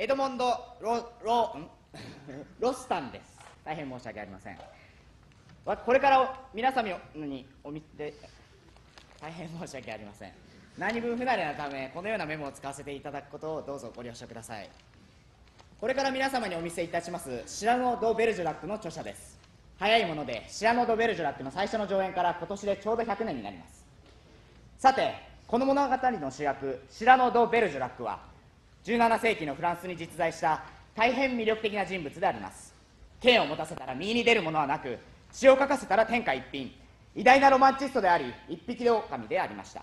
エドモンドロロ ロスタンです。大変申し訳ありません。これから皆様にお見せ大変申し訳ありません。何分不慣れなためこのようなメモを使わせていただくことをどうぞご了承ください。これから皆様にお見せいたしますシラノ・ド・ベルジュラックの著者です。早いものでシラノ・ド・ベルジュラックの最初の上演から今年でちょうど100年になります。さてこの物語の主役シラノ・ド・ベルジュラックは17世紀のフランスに実在した大変魅力的な人物であります。剣を持たせたら右に出るものはなく血をかかせたら天下一品。偉大なロマンチストであり一匹狼でありました。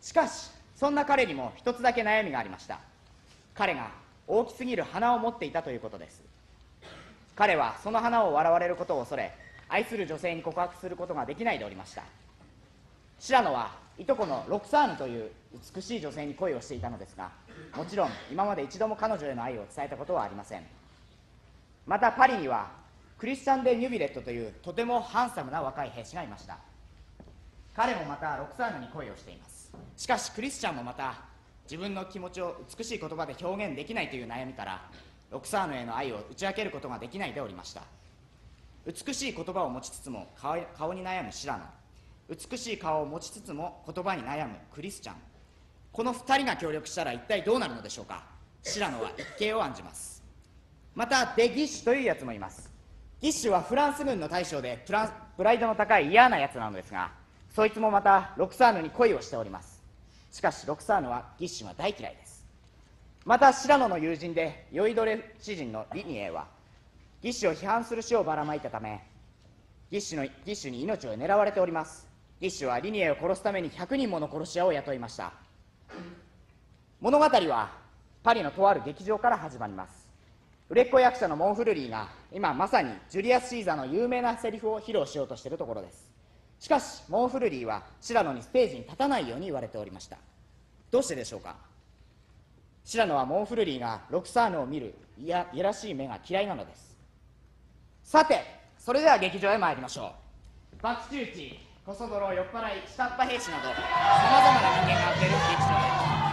しかしそんな彼にも一つだけ悩みがありました。彼が大きすぎる花を持っていたということです。彼はその花を笑われることを恐れ愛する女性に告白することができないでおりました。シラノはいとこのロクサーヌという美しい女性に恋をしていたのですがもちろん今まで一度も彼女への愛を伝えたことはありません。またパリにはクリスチャン・デ・ニュビレットというとてもハンサムな若い兵士がいました。彼もまたロクサーヌに恋をしています。しかしクリスチャンもまた自分の気持ちを美しい言葉で表現できないという悩みからロクサーヌへの愛を打ち明けることができないでおりました。美しい言葉を持ちつつも顔に悩むシラノ。美しい顔を持ちつつも言葉に悩むクリスチャン。この2人が協力したら一体どうなるのでしょうか？シラノは一計を案じます。またデ・ギッシュというやつもいます。ギッシュはフランス軍の大将でプライドの高い嫌なやつなのですがそいつもまたロクサーヌに恋をしております。しかしロクサーヌはギッシュは大嫌いです。またシラノの友人で酔いどれ詩人のリニエはギッシュを批判する詩をばらまいたためギッシュのギッシュに命を狙われております。ギッシュはリニエを殺すために100人もの殺し屋を雇いました。物語はパリのとある劇場から始まります。売れっ子役者のモンフルリーが今まさにジュリアス・シーザーの有名なセリフを披露しようとしているところです。しかしモンフルリーはシラノにステージに立たないように言われておりました。どうしてでしょうか？シラノはモンフルリーがロクサーヌを見るいやいやらしい目が嫌いなのです。さてそれでは劇場へ参りましょう。バクチューチ。コソ泥酔っ払い下っ端兵士などさまざまな人間があふれる劇場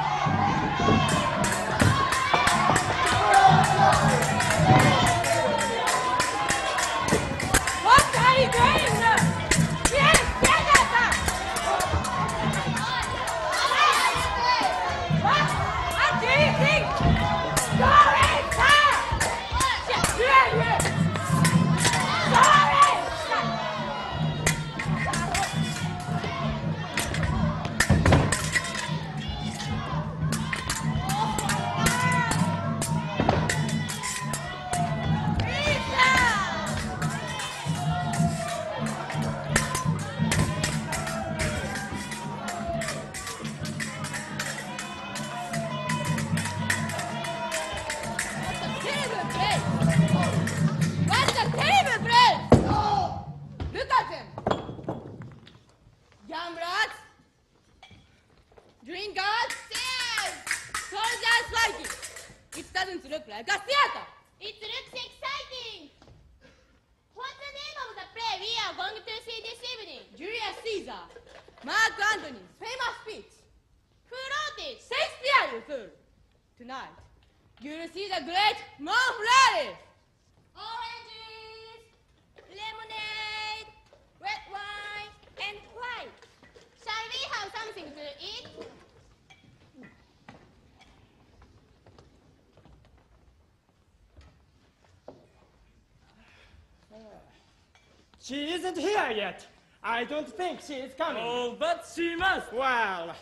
She isn't here yet. I don't think she is coming. Oh, but she must. Well,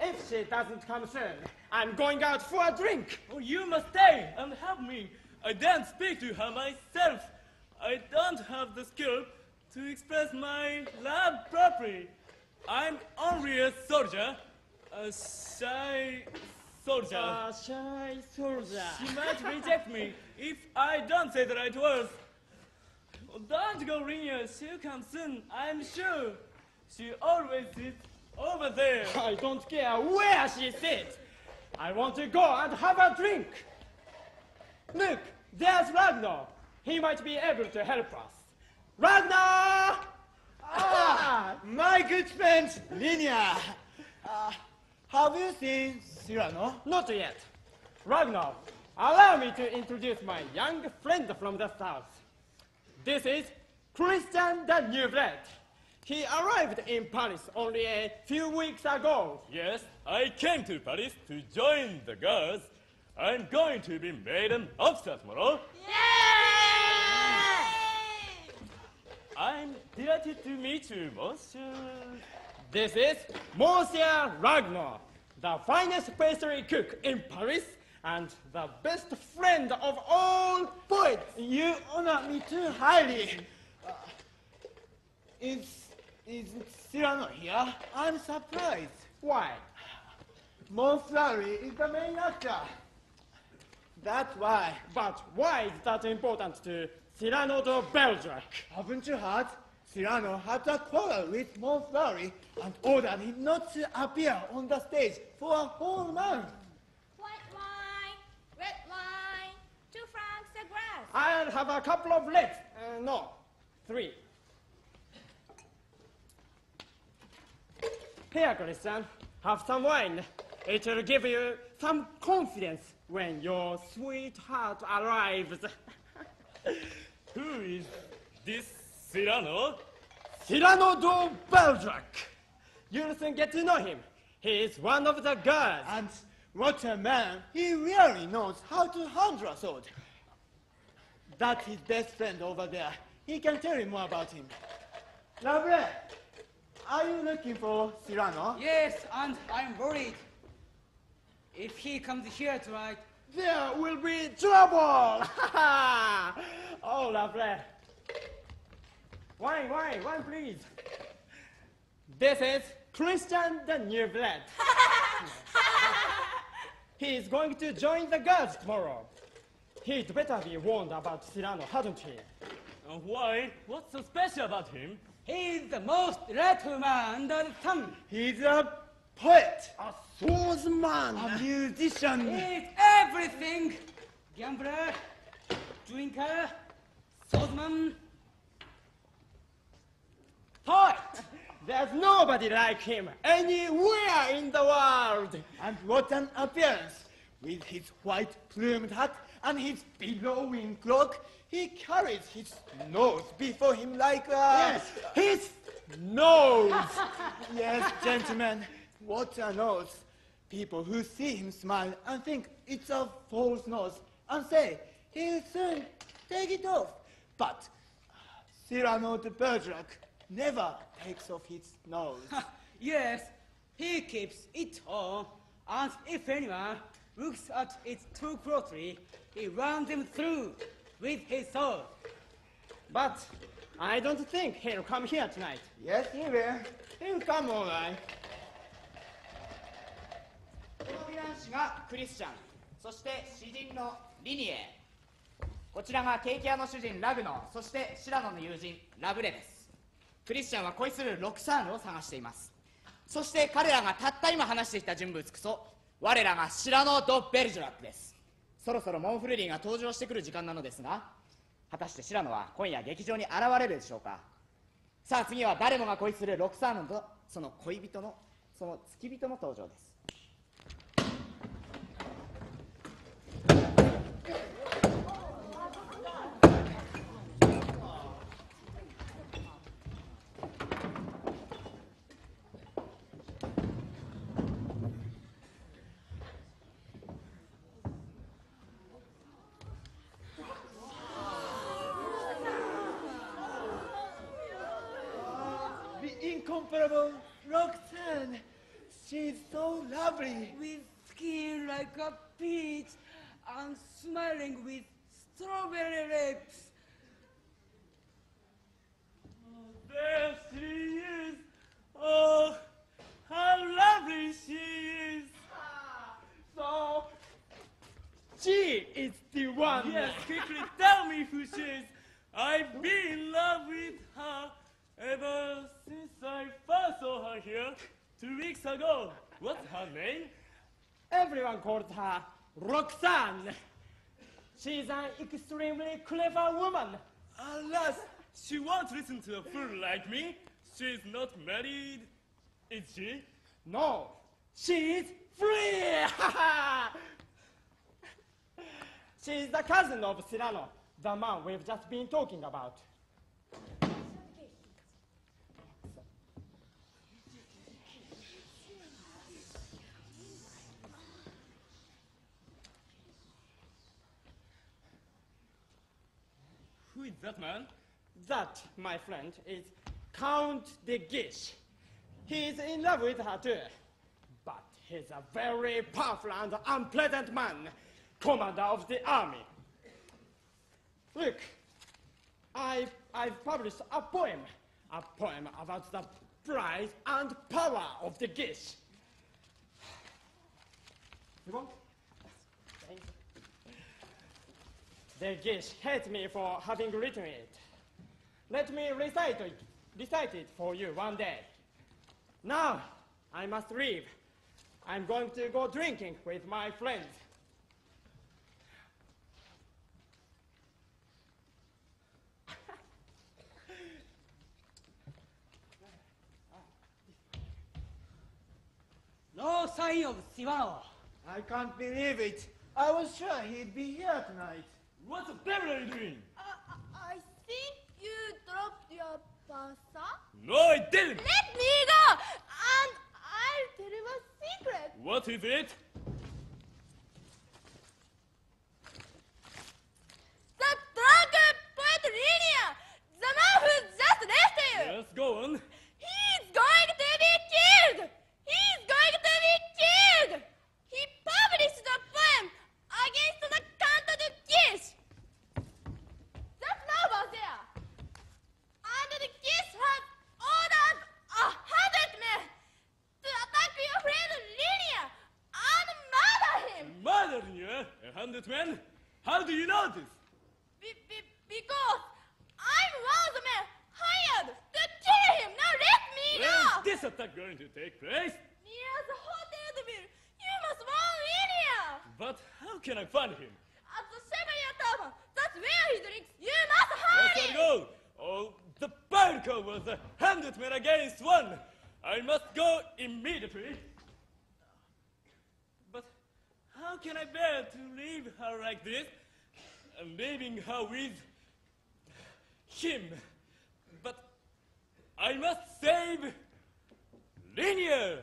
if she doesn't come soon, I'm going out for a drink. Oh, you must stay and help me. I don't speak to her myself. I don't have the skill to express my love properly. I'm only a soldier, a shy soldier. A shy soldier. She might reject me if I don't say the right words. Don't go, Rina. She'll come soon, I'm sure. She always sits over there. I don't care where she sits. I want to go and have a drink. Look, there's Ragueneau. He might be able to help us. Ragueneau! Ah, my good friend, Ligniere. Uh, have you seen Cyrano? Not yet. Ragueneau, allow me to introduce my young friend from the south. This is Christian de Neuvillette. He arrived in Paris only a few weeks ago. Yes, I came to Paris to join the girls. I'm going to be made an officer tomorrow. I'm delighted to meet you, monsieur. This is Monsieur Ragueneau, the finest pastry cook in Paris and the best friend of all poets. You honor me too highly. Uh, is, is Cyrano here? I'm surprised. Why? Montfleury is the main actor. That's why. But why is that important to Cyrano de Bergerac? Haven't you heard? Cyrano had a quarrel with Montfleury and ordered him not to appear on the stage for a whole month. I'll have a couple of legs. Uh, no, three. Here, Christian, have some wine. It will give you some confidence when your sweetheart arrives. Who is this Cyrano? Cyrano de Bergerac. You'll soon get to know him. He is one of the girls. And what a man! He really knows how to handle a sword. That's his best friend over there. He can tell you more about him. Lovely, are you looking for Cyrano? Yes, and I'm worried. If he comes here tonight, There will be trouble! oh, lovely. Wine, wine, wine, please. This is Christian the New Blood. he is going to join the girls tomorrow. He'd better be warned about Cyrano, hadn't he? And why? What's so special about him? he's the most delightful man under the sun. He's a poet, A swordsman. a musician. He's everything. Gambler, drinker, swordsman, Poet! There's nobody like him anywhere in the world. And what an appearance! With his white plumed hat and his billowing cloak, he carries his nose before him like a... Yes, his nose. Yes, gentlemen, what a nose. People who see him smile and think it's a false nose and say he'll soon take it off. But uh, Cyrano de Bergerac never takes off his nose. yes, he keeps it on, and if anyone looks at it too closely, he runs him through with his sword. But I don't think he'll come here tonight. yes, he will. He'll come all right. このヴィラン氏がクリスチャンそして詩人のリニエこちらがケーキ屋の主人ラグノそしてシラノの友人ラブレですクリスチャンは恋するロクサーヌを探していますそして彼らがたった今話してきた人物こそ我らがシラノ・ド・ベルジュラックです。そろそろモンフレリーが登場してくる時間なのですが果たしてシラノは今夜劇場に現れるでしょうか。さあ次は誰もが恋するロクサーノとその恋人のその付き人の登場です。Smiling with strawberry lips. There she is. Oh, how lovely she is. So, she is the one. Yes, quickly tell me who she is. I've been in love with her ever since I first saw her here two weeks ago. What's her name? Everyone calls her Roxane. She's an extremely clever woman. Alas, she won't listen to a fool like me. She's not married, is she? No, she's free. She's the cousin of Cyrano, the man we've just been talking about. Is that man? That, my friend, is Count de Guiche. He's in love with her too. But he's a very powerful and unpleasant man, commander of the army. Look, I, I've published a poem, a poem about the pride and power of de Guiche. You want? De Guiche hates me for having written it. Let me recite it, recite it for you one day. Now, I must leave. I'm going to go drinking with my friends. No sign of Cyrano. I can't believe it. I was sure he'd be here tonight. What the devil are you doing? Uh, I think you dropped your pasta. No, I didn't. Let me go, and I'll tell you a secret. What is it? The drunken poet Ligniere, the man who just left you. Yes, go on. He's going to be killed! He's going to be killed! He published a poem against the Count de Guiche. That man was there. And de Guiche has ordered a hundred men to attack your friend Ligniere and murder him. Eh? A hundred men? How do you know this? Be- be- because I'm one of the men hired to kill him. Now let me When know. is this attack going to take place? Near the Hotel de Ville, you must warn Ligniere. But how can I find him? At the Chevalier Tavern, that's where he drinks. You must hide Yes. I go. Oh, the Barco was a hundred men against one. I must go immediately. How can I bear to leave her like this? And leaving her with him. But I must save Linear.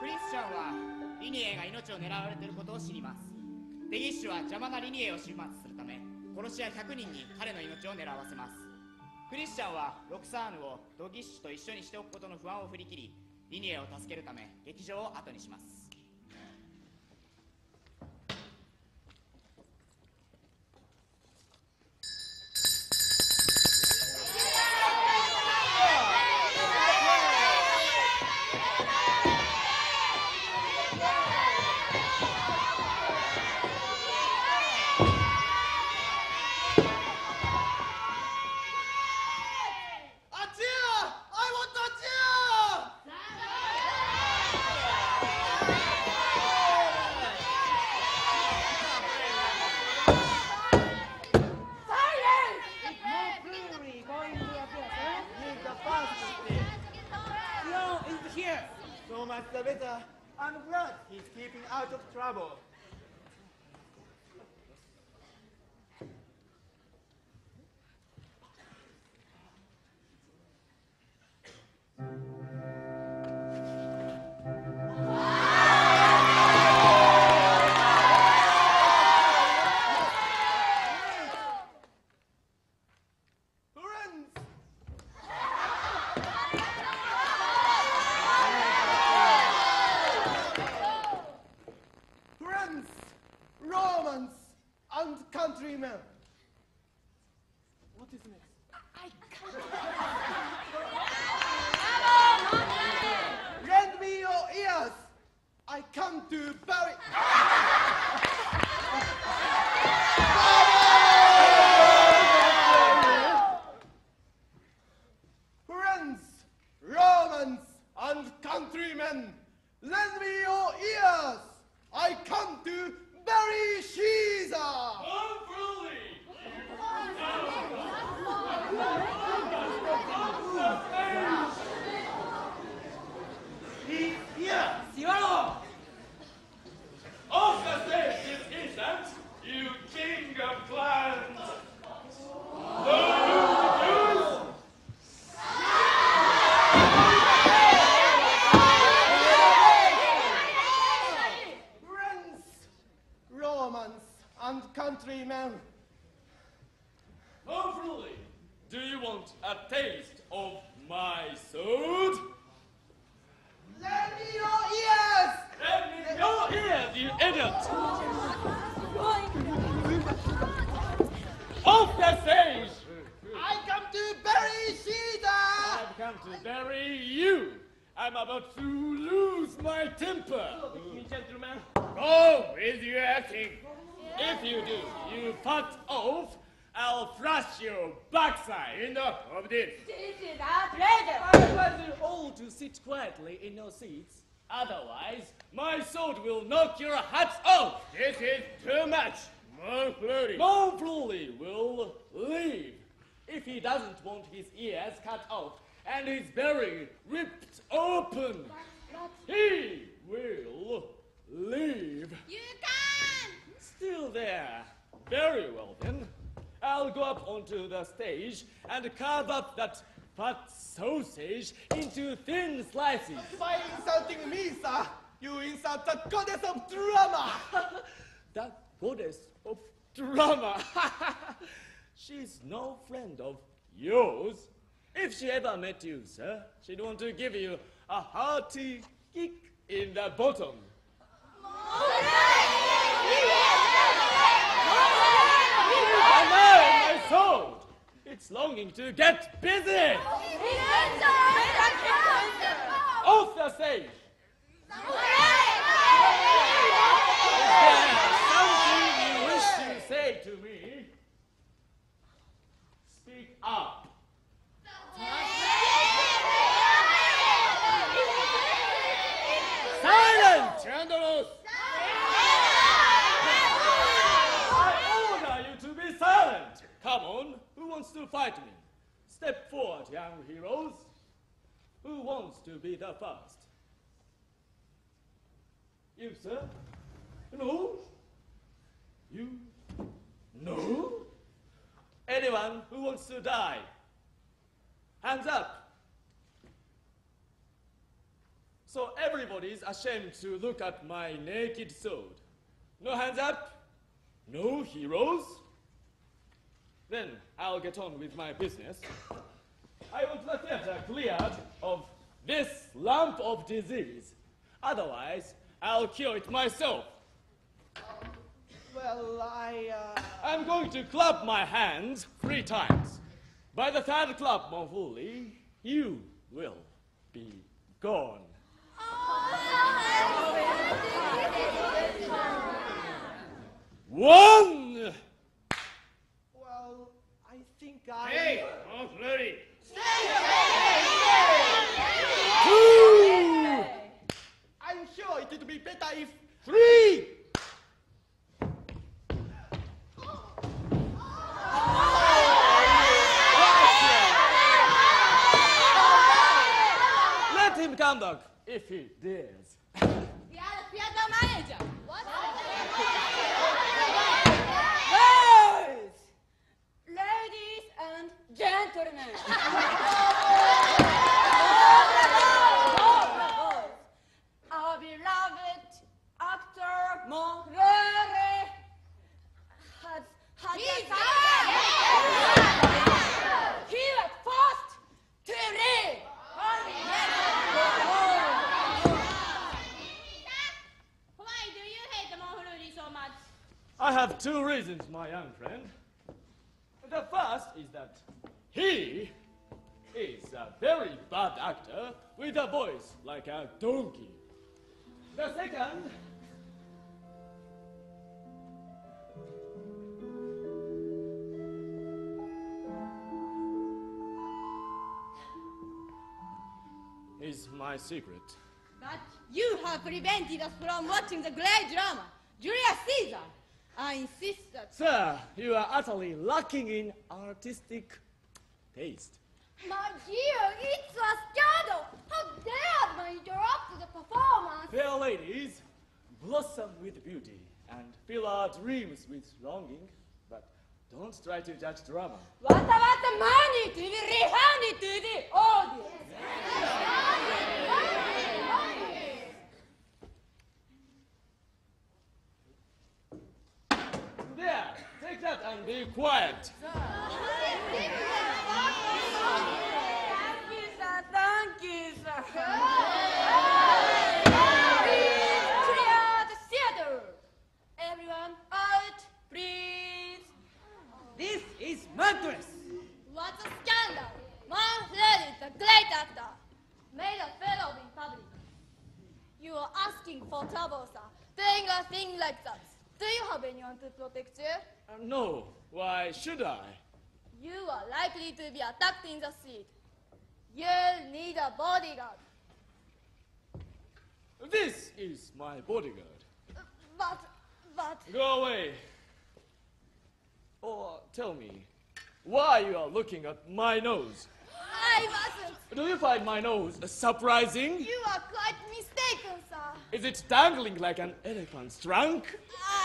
クリスチャンはリニエが命を狙われていることを知りますデギッシュは邪魔なリニエを始末するため殺し屋100人に彼の命を狙わせますクリスチャンはロクサーヌをドギッシュと一緒にしておくことの不安を振り切りリニエを助けるため劇場を後にします。Carve up that fat sausage into thin slices. By insulting me, sir, you insult the goddess of drama! That goddess of drama. She's no friend of yours. If she ever met you, sir, she'd want to give you a hearty kick in the bottom. I know my sword. It's longing to get busy. Off the stage. Something you wish to say to me? Speak up. Silent, Chandlerus! I order you to be silent. Come on, who wants to fight me? Step forward, young heroes. Who wants to be the first? You, sir? No? You? No? Anyone who wants to die? Hands up. So everybody's ashamed to look at my naked sword. No hands up? No heroes? Then I'll get on with my business. I want the theater cleared of this lump of disease. Otherwise, I'll cure it myself. Well, I, uh... I'm going to clap my hands three times. By the third clap, Montfleury, you will be gone. One! Well, I think I... Hey, Montfleury! Two! I'm sure it would be better if... Three! Let him come back if he dares. We are the theater manager. What? Boys, ladies and gentlemen. Oh, oh, Our beloved actor Montfleury has had He's He was forced to leave. Why do you hate Montfleury so much? I have two reasons, my young friend. The first is that he is a very bad actor with a voice like a donkey. The second. Is my secret. But you have prevented us from watching the great drama, Julius Caesar. I insist that. Sir, you are utterly lacking in artistic taste. My dear, it's a scandal! How dare I interrupt the performance? Fair ladies, blossom with beauty and fill our dreams with longing, but don't try to judge drama. What about the money to be refunded to the audience? There, take that and be quiet. What's a scandal? Manfred is a great actor. Made a fellow in public. You are asking for trouble, sir. Doing a thing like that. Do you have anyone to protect you? Uh, no, why should I? You are likely to be attacked in the street. You need a bodyguard. This is my bodyguard. But, but, Go away. Or tell me, why are you are looking at my nose? I wasn't. Do you find my nose surprising? You are quite mistaken, sir. Is it dangling like an elephant's trunk?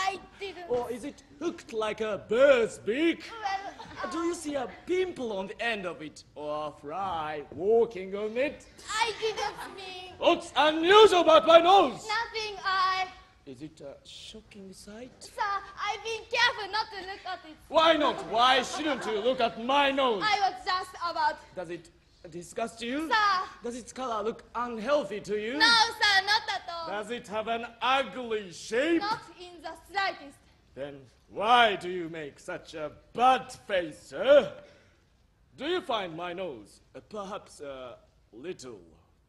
I didn't. Or is it hooked like a bird's beak? Well, uh, Do you see a pimple on the end of it? Or a fly walking on it? I didn't mean What's unusual about my nose? nothing. I, Is it a shocking sight? sir, I've been careful not to look at it. Why not? Why shouldn't you look at my nose? I was just about, Does it disgust you? sir. Does its color look unhealthy to you? No, sir, not at all. Does it have an ugly shape? Not in the slightest. Then why do you make such a bad face, sir? Do you find my nose uh, perhaps a little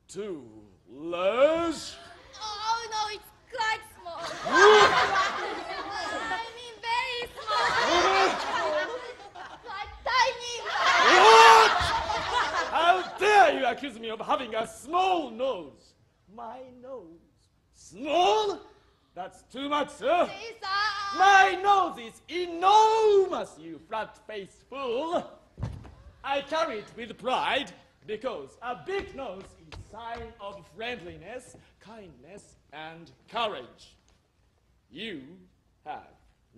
too large? Oh no, it's quite small. I mean, very small. quite tiny. What? How dare you accuse me of having a small nose? My nose. Small? That's too much, sir. Please, sir. My nose is enormous, you flat-faced fool. I carry it with pride because a big nose is sign of friendliness, kindness, and courage. You have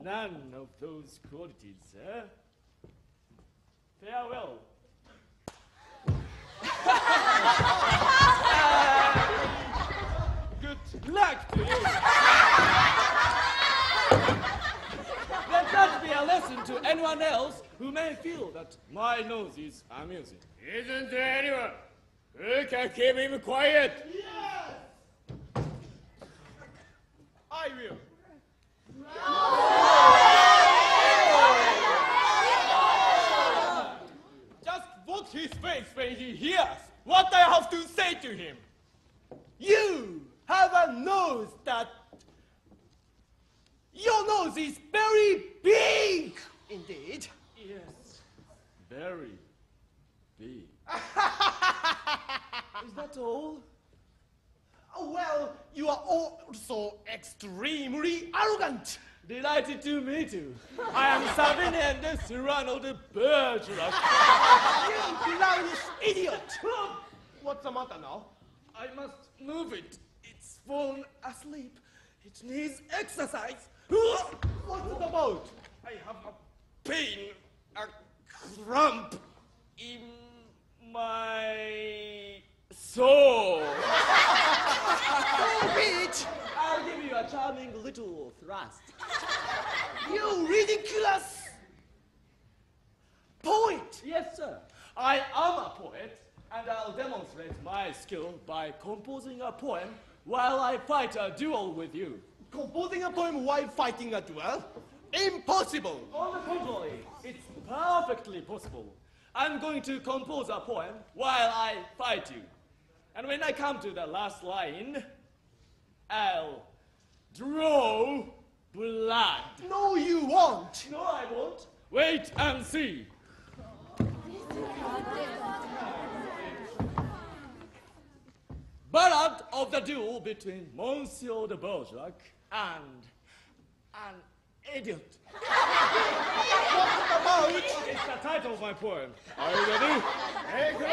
none of those qualities, sir. Farewell. Good luck to you. Let that be a lesson to anyone else who may feel that my nose is amusing. Isn't there anyone who can keep him quiet? I will. Just watch his face when he hears what I have to say to him. You have a nose that. Your nose is very big! Indeed. Yes, very big. is that all? Oh, well, you are also extremely arrogant. Delighted to meet you. I am Sabine and this Ronald Bergerac. You loudest idiot. What's the matter now? I must move it. It's fallen asleep. It needs exercise. What's it about? I have a pain, a cramp in my soul. Bitch! I'll give you a charming little thrust. You ridiculous poet! Yes, sir. I am a poet, and I'll demonstrate my skill by composing a poem while I fight a duel with you. Composing a poem while fighting a duel? Impossible! On the contrary, it's perfectly possible. I'm going to compose a poem while I fight you. And when I come to the last line, I'll draw blood. No, you won't! No, I won't. Wait and see. Ballad of the duel between Monsieur de Bergerac and an idiot. About It's the title of my poem. Are you ready? Get! Get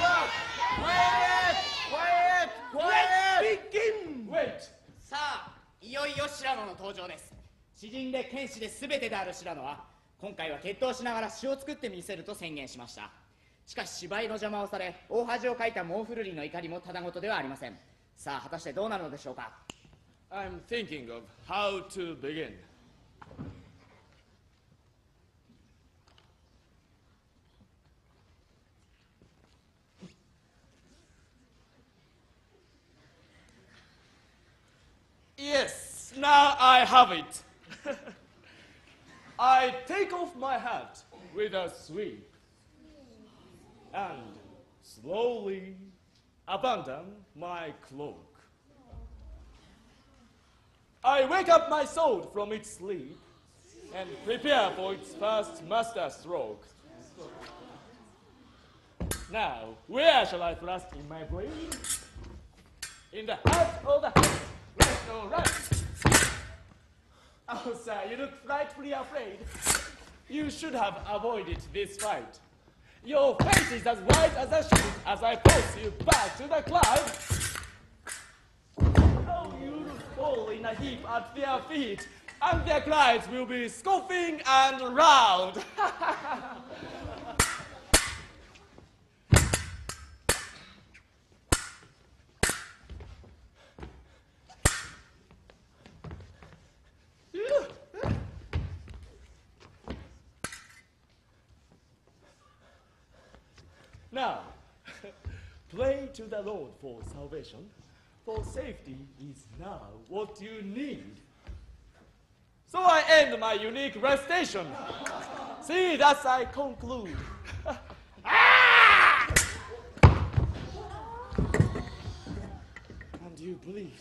back! Quiet! Quiet! Quiet! Begin! Wait. さあいよいよ白野の登場です詩人で剣士で全てである白野は今回は決闘しながら詩を作ってみせると宣言しましたしかし芝居の邪魔をされ大恥をかいたモンフルリの怒りもただごとではありませんさあ果たしてどうなるのでしょうか I'm thinking of how to begin. Yes, now I have it. I take off my hat with a sweep and slowly abandon my cloak. I wake up my sword from its sleep and prepare for its first master stroke. Now, where shall I thrust in my blade? In the heart or the head? Right or right? Oh, sir, you look frightfully afraid. You should have avoided this fight. Your face is as white as a sheet as I post you back to the cloud. Oh, you'll fall in a heap at their feet, and their cries will be scoffing and round. Now, pray to the Lord for salvation, for safety is now what you need. So I end my unique recitation. See, thus I conclude. Ah! and you believe.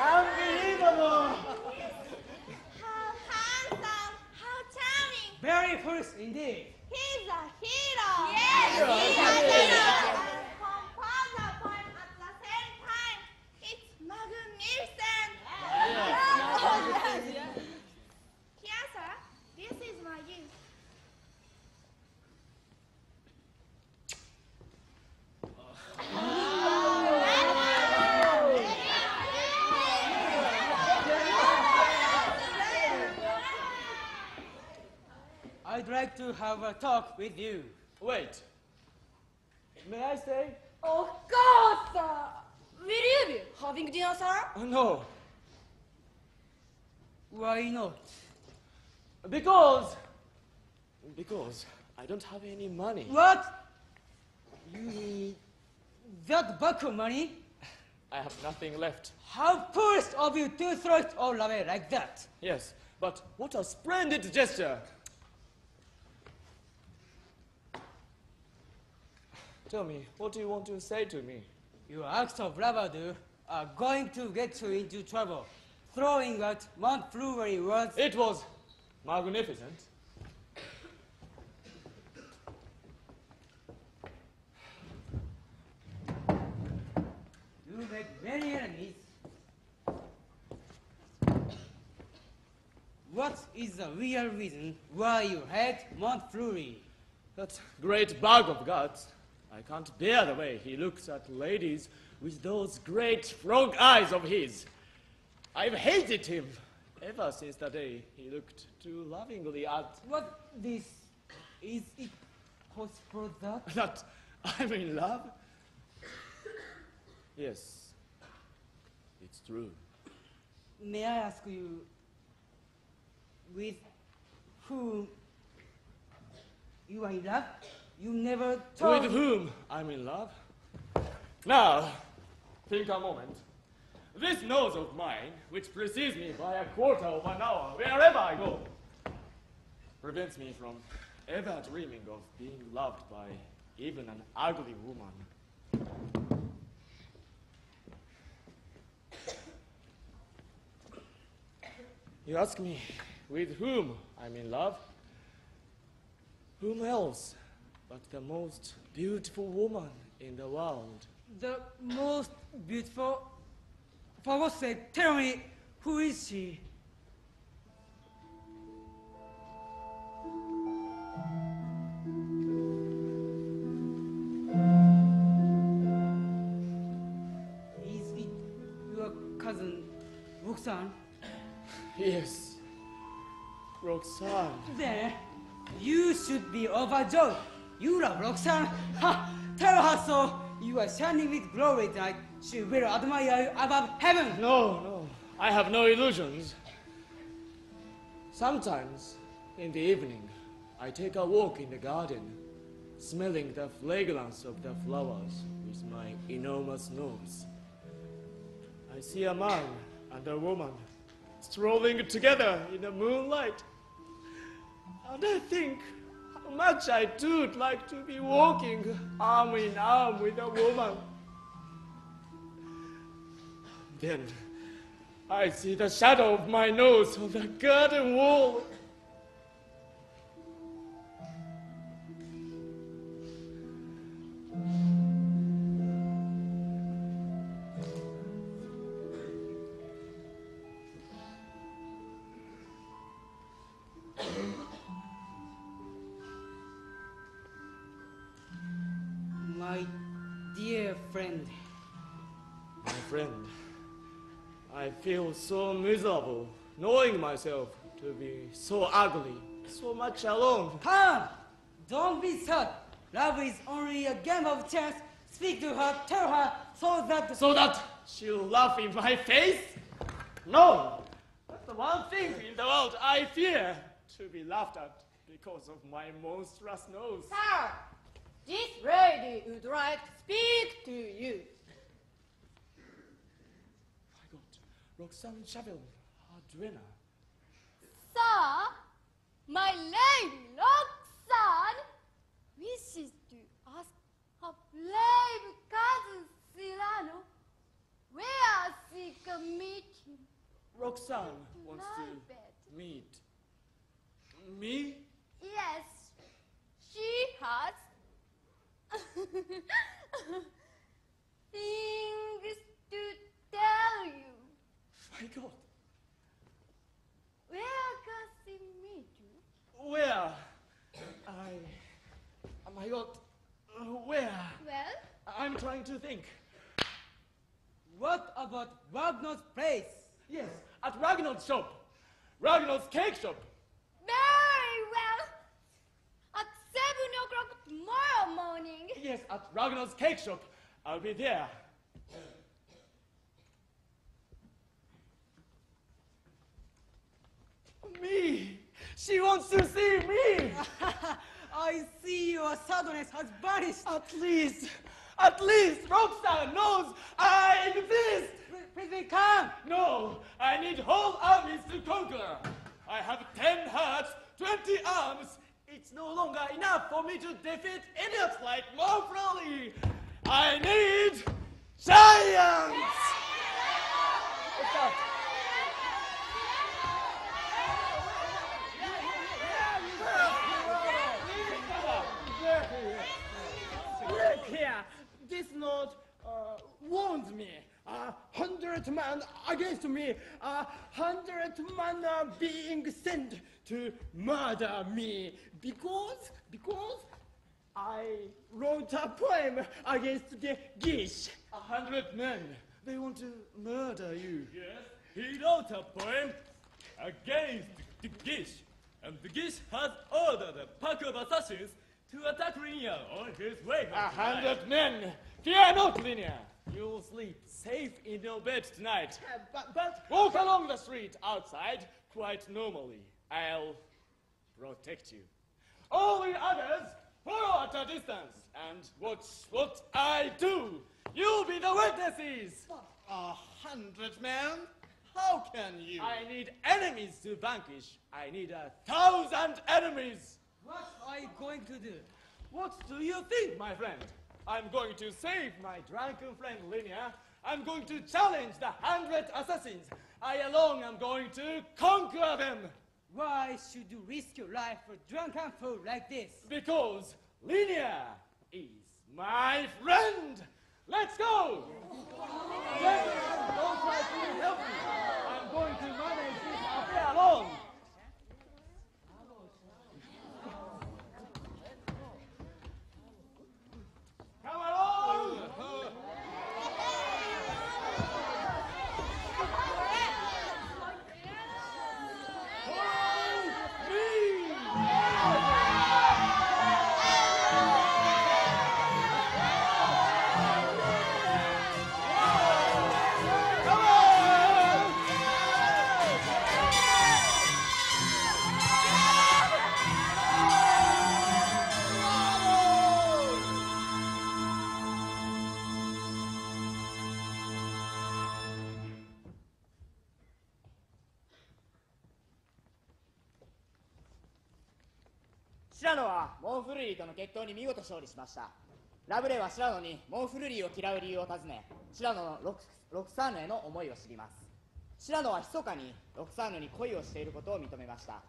Unbelievable! How handsome! How charming! Very first indeed. He's a hero! Yes, he's a hero! Compose a poem at the same time. It's magnificent! Here, sir, this is my gift. I'd like to have a talk with you. Wait. May I say? Of course, sir! Will you be having dinner, sir? Oh, no. Why not? Because. Because I don't have any money. What? You need that buckle money? I have nothing left. How foolish of you to throw it all away like that. Yes, but what a splendid gesture! Tell me, what do you want to say to me? Your acts of bravado are going to get you into trouble. Throwing out Montfleury words. It was magnificent. You make many enemies. What is the real reason why you hate Montfleury? That great bag of guts. I can't bear the way he looks at ladies with those great frog eyes of his. I've hated him ever since that day he looked too lovingly at What this is it possible that that I'm in love. Yes, it's true. may I ask you with whom you are in love? You never told With whom I'm in love? Now, think a moment. This nose of mine, which precedes me by a quarter of an hour wherever I go, prevents me from ever dreaming of being loved by even an ugly woman. You ask me with whom I'm in love? Whom else but the most beautiful woman in the world? the most beautiful. For God's sake, tell me who is she? Is it your cousin Roxane? Yes, Roxane. There, you should be overjoyed. You love Roxane. Ha! Tell her so. You are shining with glory tonight. She will admire you above heaven. No, no, I have no illusions. Sometimes, in the evening, I take a walk in the garden, smelling the fragrance of the flowers with my enormous nose. I see a man and a woman strolling together in the moonlight. And I think much I would like to be walking arm in arm with a woman. Then I see the shadow of my nose on the garden wall. Feel so miserable knowing myself to be so ugly, so much alone. come! Don't be sad. Love is only a game of chance. Speak to her, tell her, so that. So that she'll laugh in my face? No! That's the one thing in the world I fear to be laughed at because of my monstrous nose. Sir, this lady would like to speak to you. My God, Roxane Chaville, our duenna. Sir, my lady Roxane wishes to ask her brave cousin Cyrano where she can meet him. Roxane wants to Private. meet me? Yes, she has things to tell you. My God, Where can she meet you? where? I. Oh my God, uh, where? Well, I'm trying to think. What about Ragueneau's place? Yes, at Ragueneau's shop. Ragueneau's cake shop. very well. At seven o'clock tomorrow morning. Yes, at Ragueneau's cake shop. I'll be there. Me! She wants to see me! I see your sadness has vanished. At least, at least Roxane knows I exist! Please, come. No, I need whole armies to conquer. I have ten hearts, twenty arms. It's no longer enough for me to defeat idiots like Montfleury. I need giants! What's up? This note uh, warns me. A hundred men against me. A hundred men are being sent to murder me because because I wrote a poem against de Guiche. A hundred men. They want to murder you. Yes, he wrote a poem against de Guiche, and de Guiche has ordered a pack of assassins to attack Ligniere on his way A hundred men. Fear not, Ligniere. You'll sleep safe in your bed tonight. Uh, but, but Walk along the street outside quite normally. I'll protect you. All the others, follow at a distance and watch what I do. You'll be the witnesses. a hundred men? How can you? I need enemies to vanquish. I need a thousand enemies. What are you going to do? What do you think, my friend? I'm going to save my drunken friend Ligniere. I'm going to challenge the hundred assassins. I alone am going to conquer them. Why should you risk your life for drunken fool like this? Because Ligniere is my friend. Let's go. Gentlemen, don't try to help me. I'm going to manage this affair alone. 事勝利しました。ラブレーは白野にモンフルリーを嫌う理由を尋ね白野のロクロクサーヌへの思いを知ります。白野は密かにロクサーヌに恋をしていることを認めました。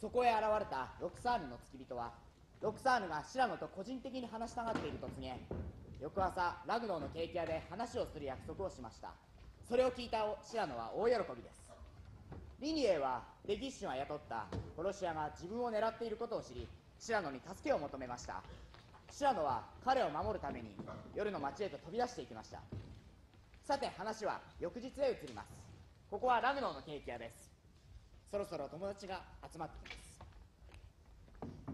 そこへ現れたロクサーヌの付き人はロクサーヌが白野と個人的に話したがっていると告げ翌朝ラグノーのケーキ屋で話をする約束をしました。それを聞いた白野は大喜びです。リニエはレギッシュが雇った殺し屋が自分を狙っていることを知りシラノに助けを求めました。シラノは彼を守るために夜の街へと飛び出していきました。さて話は翌日へ移ります。ここはラグノーのケーキ屋です。そろそろ友達が集まってきます。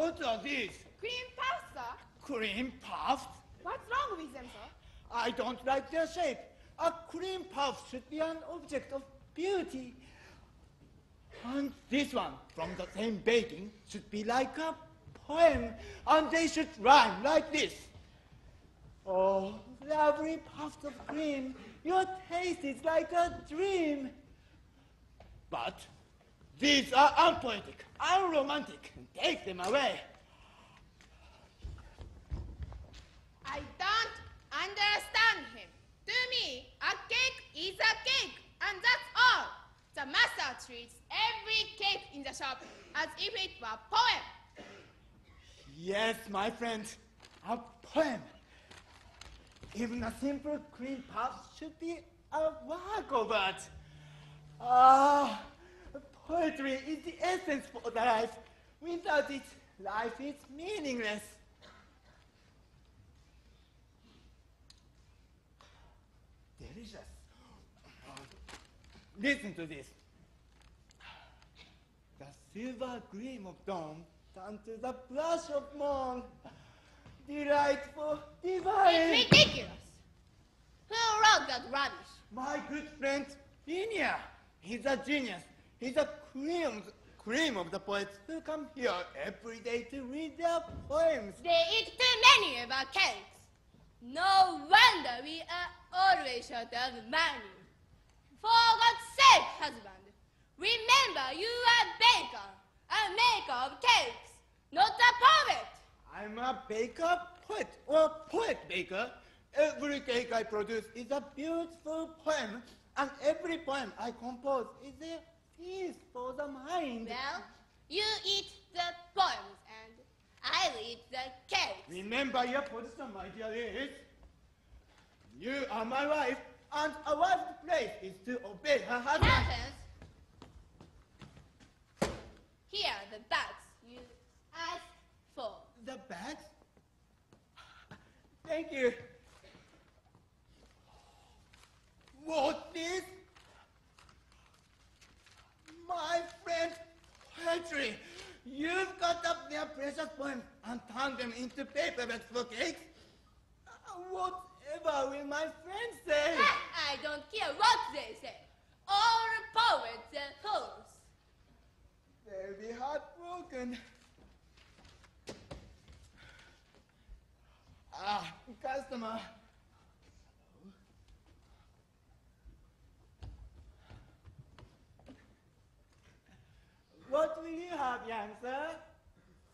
What are these? Cream puffs, sir. Cream puffs? What's wrong with them, sir? I don't like their shape. A cream puff should be an object of beauty. And this one, from the same baking, should be like a poem, and they should rhyme like this. Oh, lovely puffs of cream, your taste is like a dream. But these are unpoetic, unromantic. Take them away. I don't understand him. To me, a cake is a cake, and that's all. The master treats every cake in the shop as if it were a poem. Yes, my friend, a poem. Even a simple cream puff should be a work of art. Ah, poetry is the essence for the life. Without it, life is meaningless. Delicious. Listen to this. The silver gleam of dawn turned to the blush of morn. Delightful, divine. It's ridiculous. Who wrote that rubbish? My good friend, Ligniere. He's a genius. He's a cream, cream of the poets who come here every day to read their poems. They eat too many of our cakes. No wonder we are always short of money. For God's sake, husband, remember you are a baker, a maker of cakes, not a poet. I'm a baker, poet, or poet baker. Every cake I produce is a beautiful poem, and every poem I compose is a feast for the mind. Well, you eat the poems and I will eat the cakes. Remember your position, my dear Liz. You are my wife, and a wife's place is to obey her husband. Happens. Here are the bags you asked for. The bags? Thank you. What is? My friend, poetry. You've got up their precious poems and turned them into paperbacks for cakes? Whatever will my friends say? I don't care what they say. All poets are fools. They'll be heartbroken. Ah, customer. What will you have, young sir?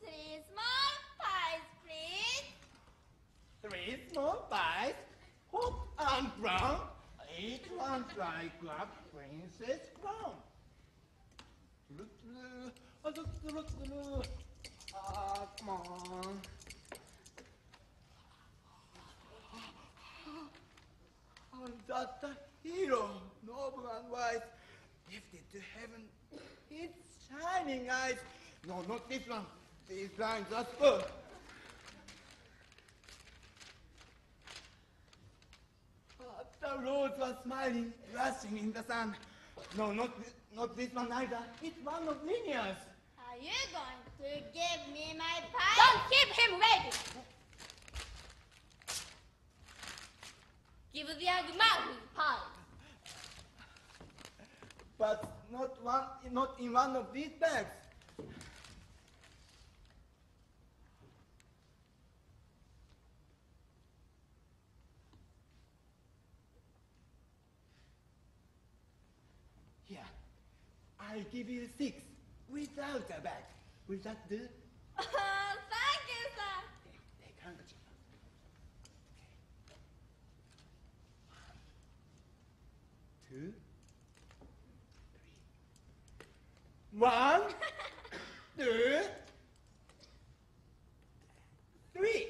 Three small pies, please. Three small pies, hot and brown, each one like a princess crown. Ah, come on. And that the hero, noble and wise, lifted to heaven, its shining eyes. No, not this one. These lines are full. Ah, The roads were smiling, rushing in the sun. No, not, not this one either. It's one of Ligniere's. Are you going to give me my pie? Don't keep him waiting. Give the young man his pie. but not one, not in one of these bags. Here, I'll give you six without a bag. Will that do? Thank you, sir. Take handkerchief. Okay. Two. Three. One. two. Three.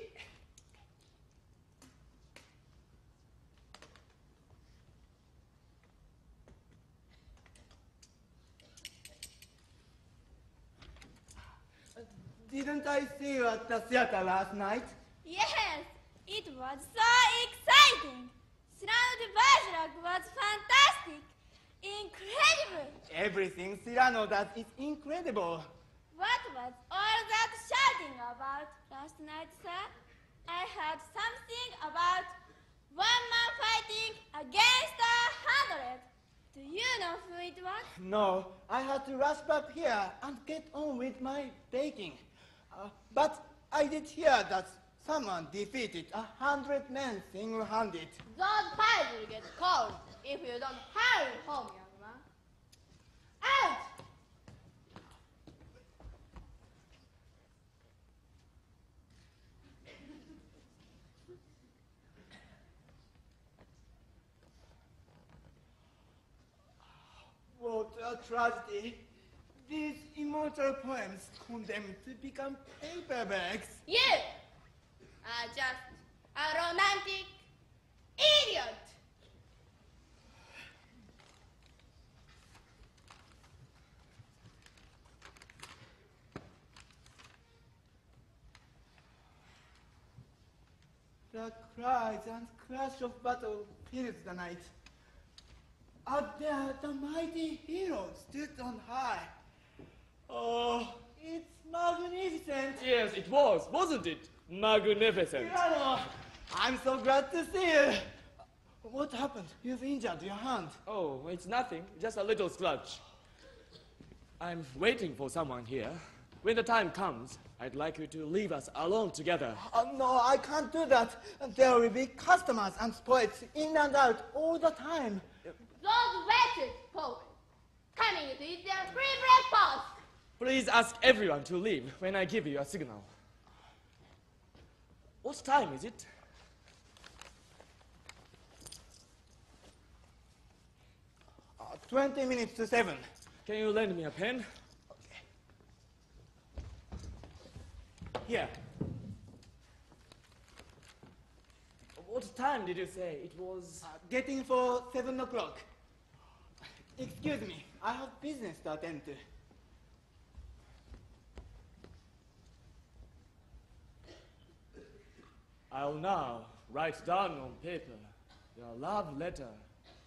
Didn't I see you at the theater last night? Yes, it was so exciting. De Bergerac was fantastic. Incredible. Everything Cyrano does is incredible. What was all that shouting about last night, sir? I heard something about one man fighting against a hundred. Do you know who it was? No, I had to rush back here and get on with my baking. Uh, but I did hear that someone defeated a hundred men single-handed. Those pies will get cold if you don't hurry home, young man. Out! What a tragedy. These immortal poems condemned to become paperbacks. You are just a romantic idiot. The cries and crash of battle fills the night. Out there, the mighty hero stood on high. Oh, it's magnificent. Yes, it was, wasn't it? Magnificent. Cyrano, I'm so glad to see you. What happened? You've injured your hand. Oh, it's nothing, just a little scratch. I'm waiting for someone here. When the time comes, I'd like you to leave us alone together. Oh, no, I can't do that. There will be customers and poets in and out all the time. Those wretched poets coming to eat their free breakfast. Please ask everyone to leave when I give you a signal. What time is it? Uh, 20 minutes to 7. Can you lend me a pen? Here. What time did you say? It was. Uh, getting for 7 o'clock. Excuse me, I have business to attend to. I'll now write down on paper your love letter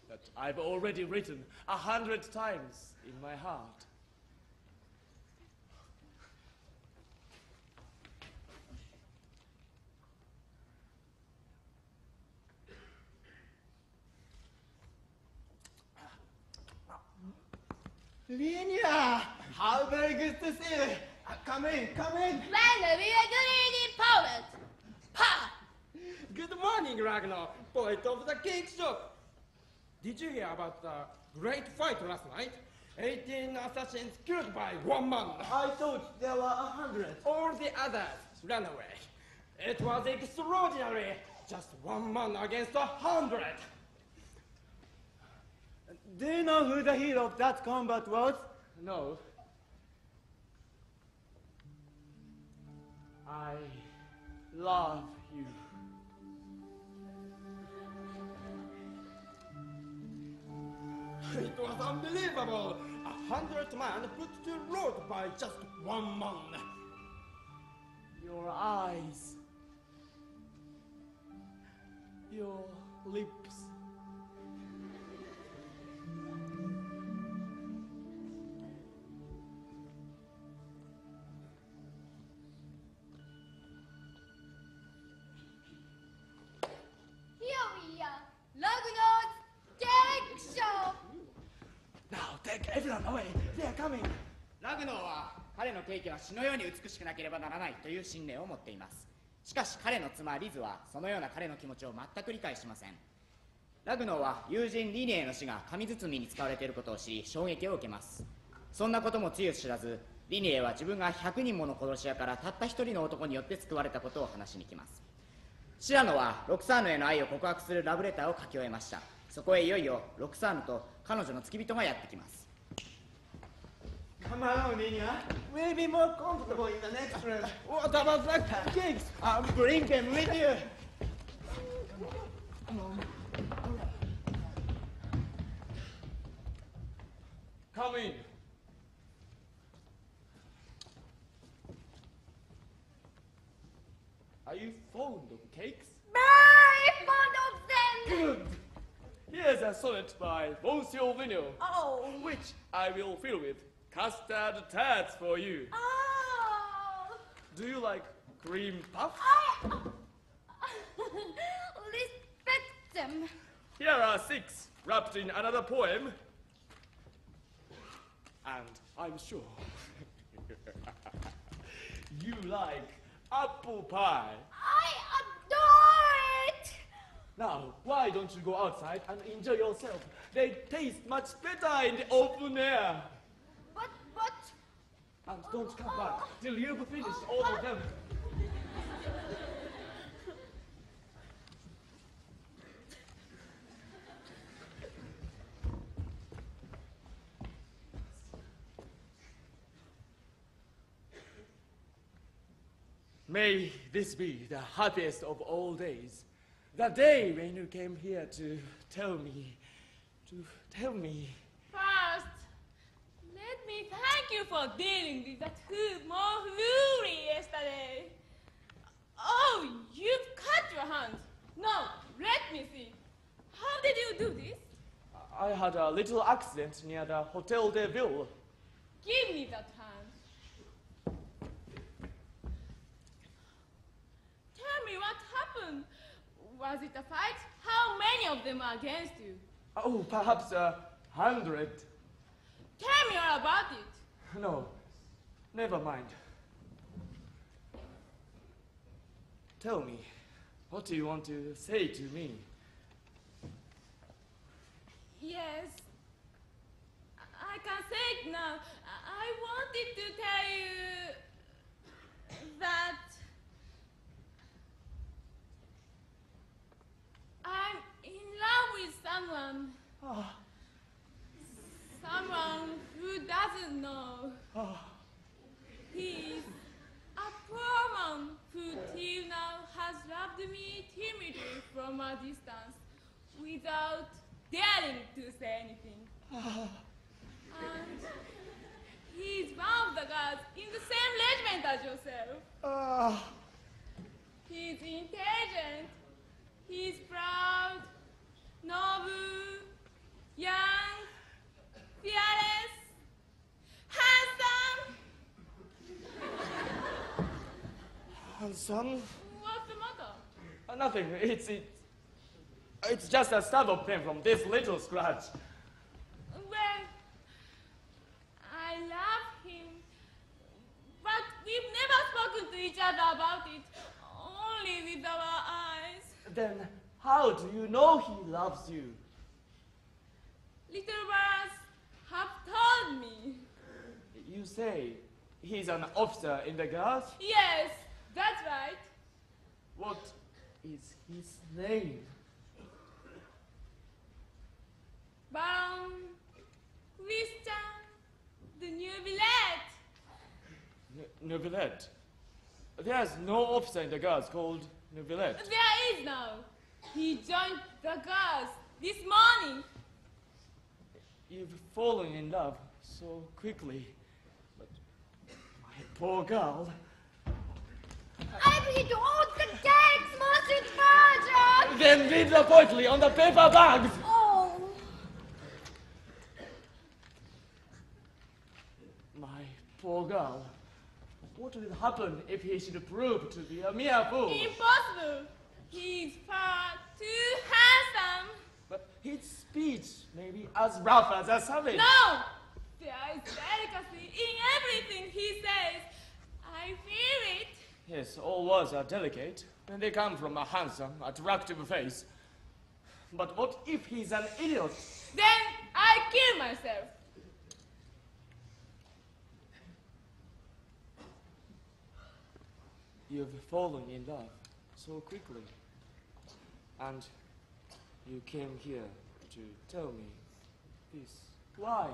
that I've already written a hundred times in my heart. Ligniere! How very good to see you. Uh, come in, come in. When will be a greedy poet? Pa! Good morning, Ragueneau, poet of the cake shop. Did you hear about the great fight last night? 18 assassins killed by one man. I thought there were a hundred. All the others ran away. It was extraordinary. Just one man against a hundred. Do you know who the hero of that combat was? No. I love you. It was unbelievable. A hundred men put to road by just one man. Your eyes. Your lips. Here we are, Lagnos Cake Shop. Now take Run away. They are coming. ラグノーは彼のケーキは死のように美しくなければならないという信念を持っていますしかし彼の妻リズはそのような彼の気持ちを全く理解しませんラグノーは友人リニエの死が紙包みに使われていることを知り衝撃を受けますそんなこともつゆ知らずリニエは自分が100人もの殺し屋からたった一人の男によって救われたことを話しに来ますシラノはロクサーヌへの愛を告白するラブレターを書き終えましたそこへいよいよロクサーヌと彼女の付き人がやってきます Come on, Nina. We'll be more comfortable in the next room. What about black pancakes? I'll bring them with you. Come in. Are you fond of cakes? Very fond of them. Good. Here's a sonnet by Monsieur Vigneault, Oh. which I will fill with custard tarts for you. Oh. Do you like cream puff? I respect them. Here are six wrapped in another poem. And I'm sure you like apple pie. I adore it. Now, why don't you go outside and enjoy yourself? They taste much better in the open air. And don't come back till you've finished all of them. May this be the happiest of all days. The day when you came here to tell me, to tell me. First, me thank you for dealing with that food more fury yesterday. Oh, you've cut your hand. No, let me see. How did you do this? I had a little accident near the Hotel de Ville. Give me that hand. Tell me what happened. Was it a fight? How many of them are against you? Oh, perhaps a hundred. Tell me all about it. No, never mind. Tell me, what do you want to say to me? Yes. I can say it now. I wanted to tell you that I'm in love with someone. Ah. Someone who doesn't know. He's a poor man who till now has loved me timidly from a distance without daring to say anything. and he's one of the guards in the same regiment as yourself. He's intelligent, he's proud, noble, young, fearless, handsome. Handsome? What's the matter? Uh, nothing. It's it. It's just a stab of pain from this little scratch. Well, I love him, but we've never spoken to each other about it, only with our eyes. Then how do you know he loves you? Little birds have told me. You say he's an officer in the guards? Yes, that's right. What is his name? Baron Christian the New Billet. N- Neuvillette. There's no officer in the guards called Neuvillette. There is now. He joined the guards this morning. You've fallen in love so quickly. But my poor girl. I've eaten all the cakes, Monsieur Ragueneau. Then read the poetry on the paper bags! Oh. My poor girl. What will happen if he should prove to be a mere fool? Impossible. He's far too handsome. But his speech may be as rough as a savage. No! There is delicacy in everything he says. I feel it. Yes, all words are delicate, and they come from a handsome, attractive face. But what if he's an idiot? Then I kill myself. You've fallen in love so quickly. And you came here to tell me this. Why?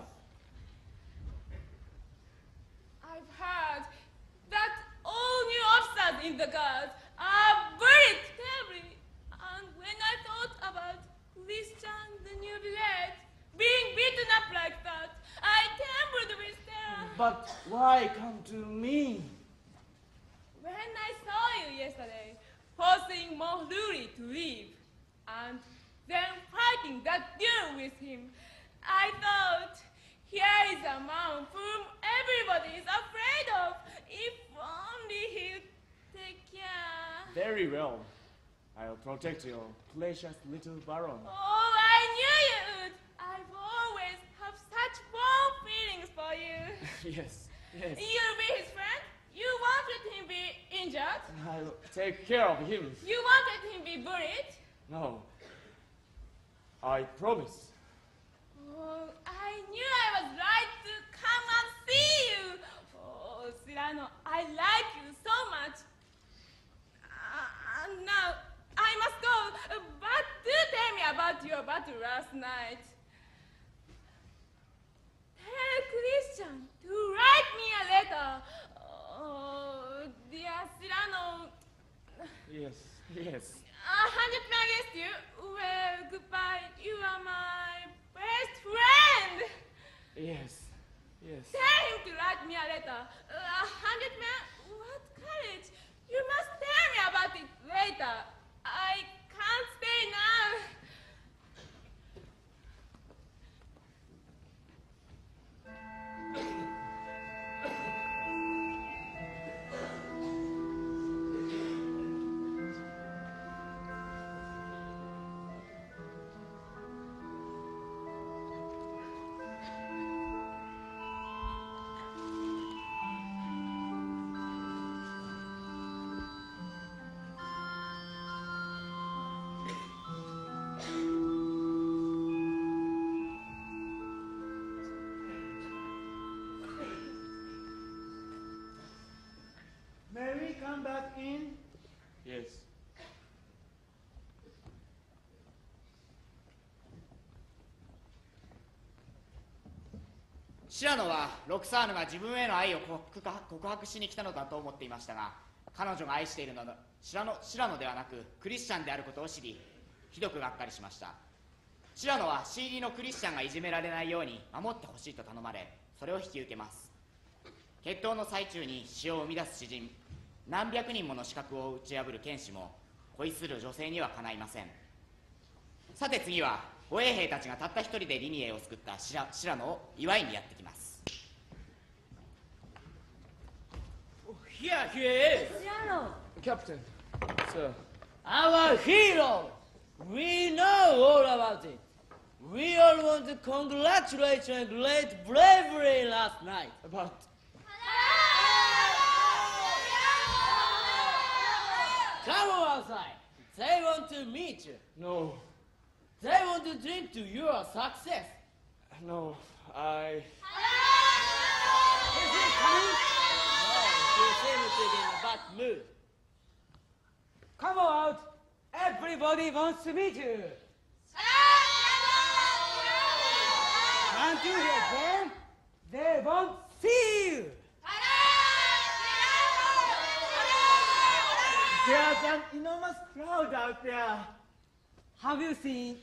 I've heard that all new officers in the guard are very terribly. And when I thought about Christian de Neuvillette being beaten up like that, I trembled with terror. But why come to me? When I saw you yesterday, forcing Montfleury to leave, and then fighting that duel with him, I thought, here is a man whom everybody is afraid of. If only he'd take care. Very well. I'll protect your precious little baron. Oh, I knew you would. I've always have such warm feelings for you. yes, yes. You'll be his friend. You won't let him be injured. I'll take care of him. You won't let him be bullied. No. I promise. Oh, I knew I was right to come and see you. Oh, Cyrano, I like you so much. Uh, now, I must go, but do tell me about your battle last night. Tell Christian to write me a letter. Oh, dear Cyrano, Yes, yes. Me a letter. In? Yes. 白野はロクサーヌが自分への愛を告白しに来たのだと思っていましたが彼女が愛しているのは白野白野ではなくクリスチャンであることを知りひどくがっかりしました白野は CD のクリスチャンがいじめられないように守ってほしいと頼まれそれを引き受けます決闘の最中に死を生み出す詩人何百人もの資格を打ち破る剣士も恋する女性にはかないませんさて次は護衛兵たちがたった一人でリニエを救った白白野を祝いにやってきます Here he is, Captain, sir. our hero. We know all about it. We all want to congratulate your great bravery last night. But Come on outside. They want to meet you. no, They want to drink to your success. no, I. Is he coming? No, he seems to be in a bad mood. Come on out. Everybody wants to meet you. Can't you hear them? They want to see you. There's an enormous crowd out there. Have you seen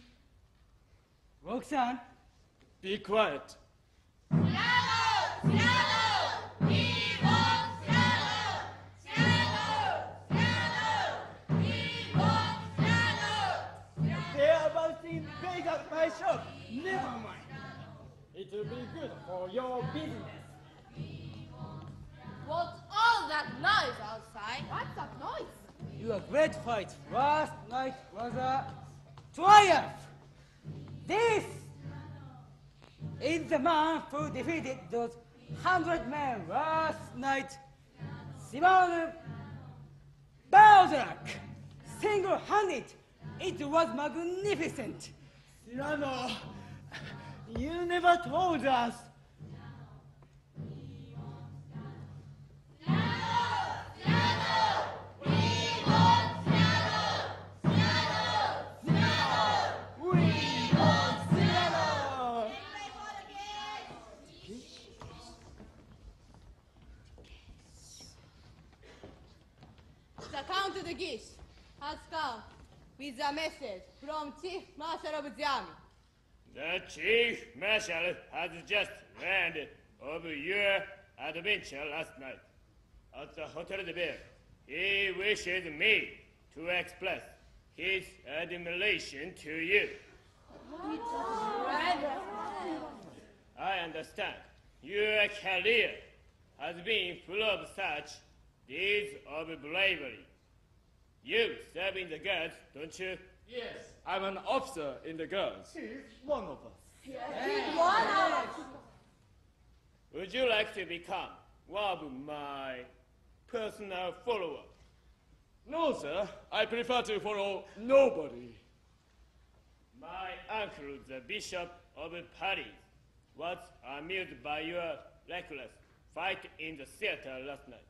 Roxane? Be quiet. They're about to invade at my shop. Never mind. It will be good for your business. What's all that noise outside? What's that noise? Your great fight last night was a triumph. This is the man who defeated those hundred men last night. Simon Balzac, single-handed. It was magnificent. Cyrano, you never told us. Guiche has come with a message from Chief Marshal of the Army. The Chief Marshal has just learned of your adventure last night at the Hotel de Ville. He wishes me to express his admiration to you. I understand your career has been full of such deeds of bravery. You serve in the guards, don't you? Yes, I'm an officer in the Guards. He's one of us. Good one. of us. Would you like to become one of my personal followers? No, sir, I prefer to follow nobody. My uncle, the Bishop of Paris, was amused by your reckless fight in the theater last night.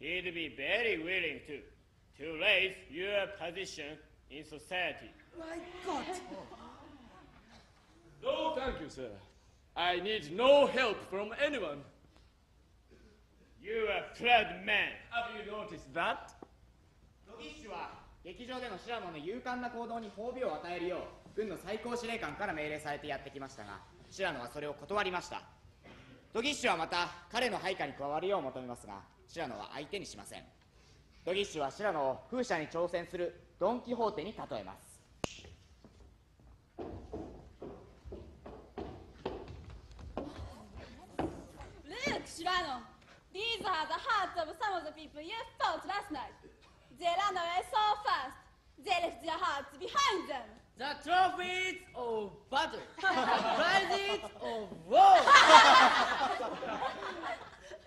He'd be very willing to, to raise your position in society. My God! No, thank you, sir. I need no help from anyone. You're a proud man. Have you noticed that? ドギッシュは劇場でのシラノの勇敢な行動に褒美を与えるよう軍の最高司令官から命令されてやってきましたがシラノはそれを断りましたドギッシュはまた彼の配下に加わるよう求めますがシラノは相手にしませんドギッシュはシラノを風車に挑戦するドン・キホーテに例えます Look, Shirano, these are the hearts of some of the people you fought last night. They ran away so fast, they left their hearts behind them. The trophies of battle, prizes of war.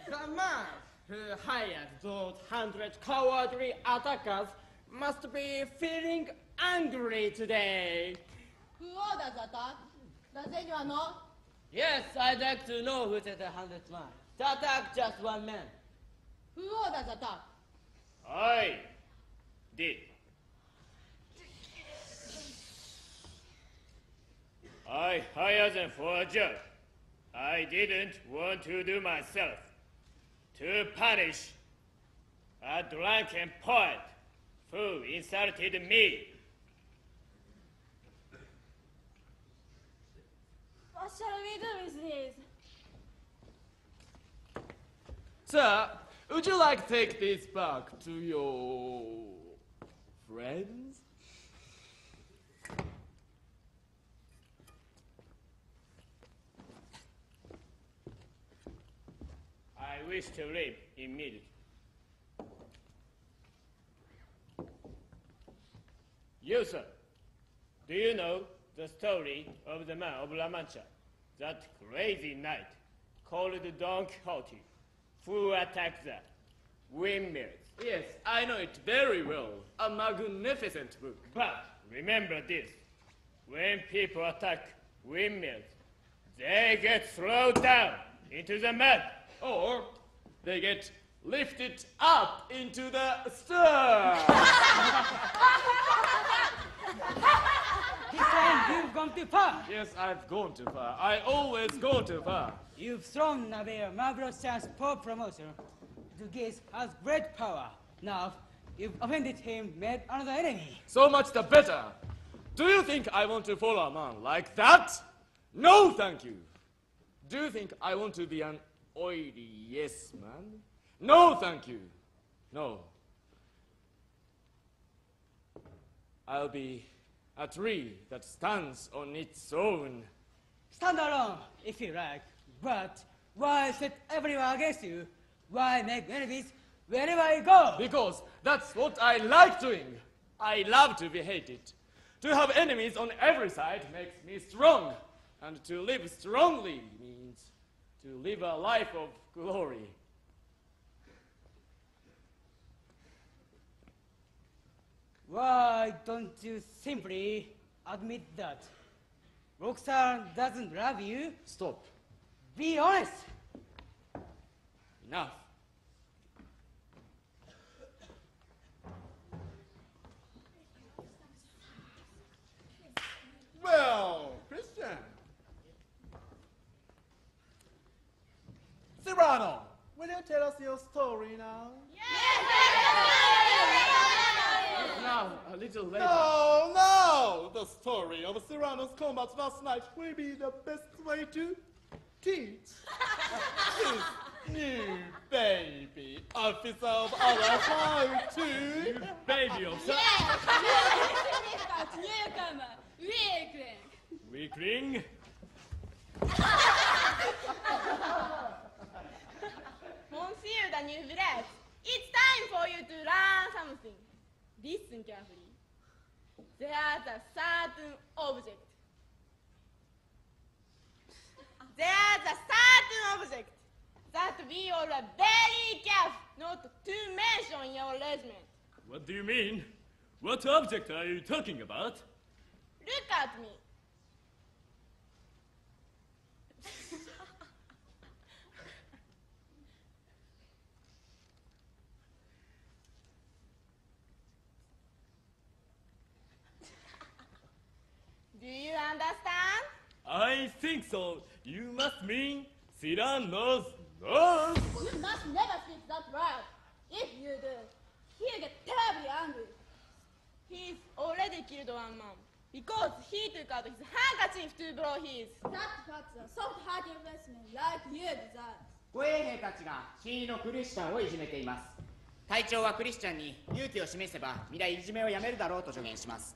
The man Uh, who hired those hundred cowardly attackers must be feeling angry today. Who ordered the attack? Does anyone know? Yes, I'd like to know who set the hundred man. To attack just one man. Who ordered the attack? I did. I hired them for a job. I didn't want to do myself. To punish a drunken poet who insulted me. What shall we do with these? Sir, would you like to take this back to your friends? I wish to leave immediately. You, sir, do you know the story of the man of La Mancha, that crazy knight called Don Quixote, who attacked the windmills? Yes, I know it very well. A magnificent book. But remember this when people attack windmills, they get thrown down into the mud. Or they get lifted up into the stir. This time you've gone too far. yes, I've gone too far. I always go too far. You've thrown away a marvelous chance for promotion. De Guiche has great power. Now, you've offended him, made another enemy. So much the better. Do you think I want to follow a man like that? No, thank you. Do you think I want to be an oily yes man? No, thank you. No. I'll be a tree that stands on its own. Stand alone if you like, but why set everyone against you? Why make enemies wherever you go? Because that's what I like doing. I love to be hated. To have enemies on every side makes me strong. And to live strongly means to live a life of glory. Why don't you simply admit that Roxane doesn't love you? Stop. Be honest. Enough. Well, Christian. Cyrano, will you tell us your story now? Yes! Now, a little later. No, no! The story of Cyrano's combat last night will be the best way to teach this new baby officer of our how to. Baby of Difficult newcomer, weakling. Weakling. The new bread, it's time for you to learn something. Listen carefully. There's a certain object. There's a certain object that we all are very careful not to mention in your regiment. What do you mean? What object are you talking about? Look at me. Do you understand? I think so. You must mean Cyrano's nose. You must never speak that word. If you do, he'll get terribly angry. He's already killed one man because he took out his handkerchief to blow his. That's what a soft-hearted investment like you deserve. 護衛兵たちが死因のクリスチャンをいじめています隊長はクリスチャンに勇気を示せば未来いじめをやめるだろうと助言します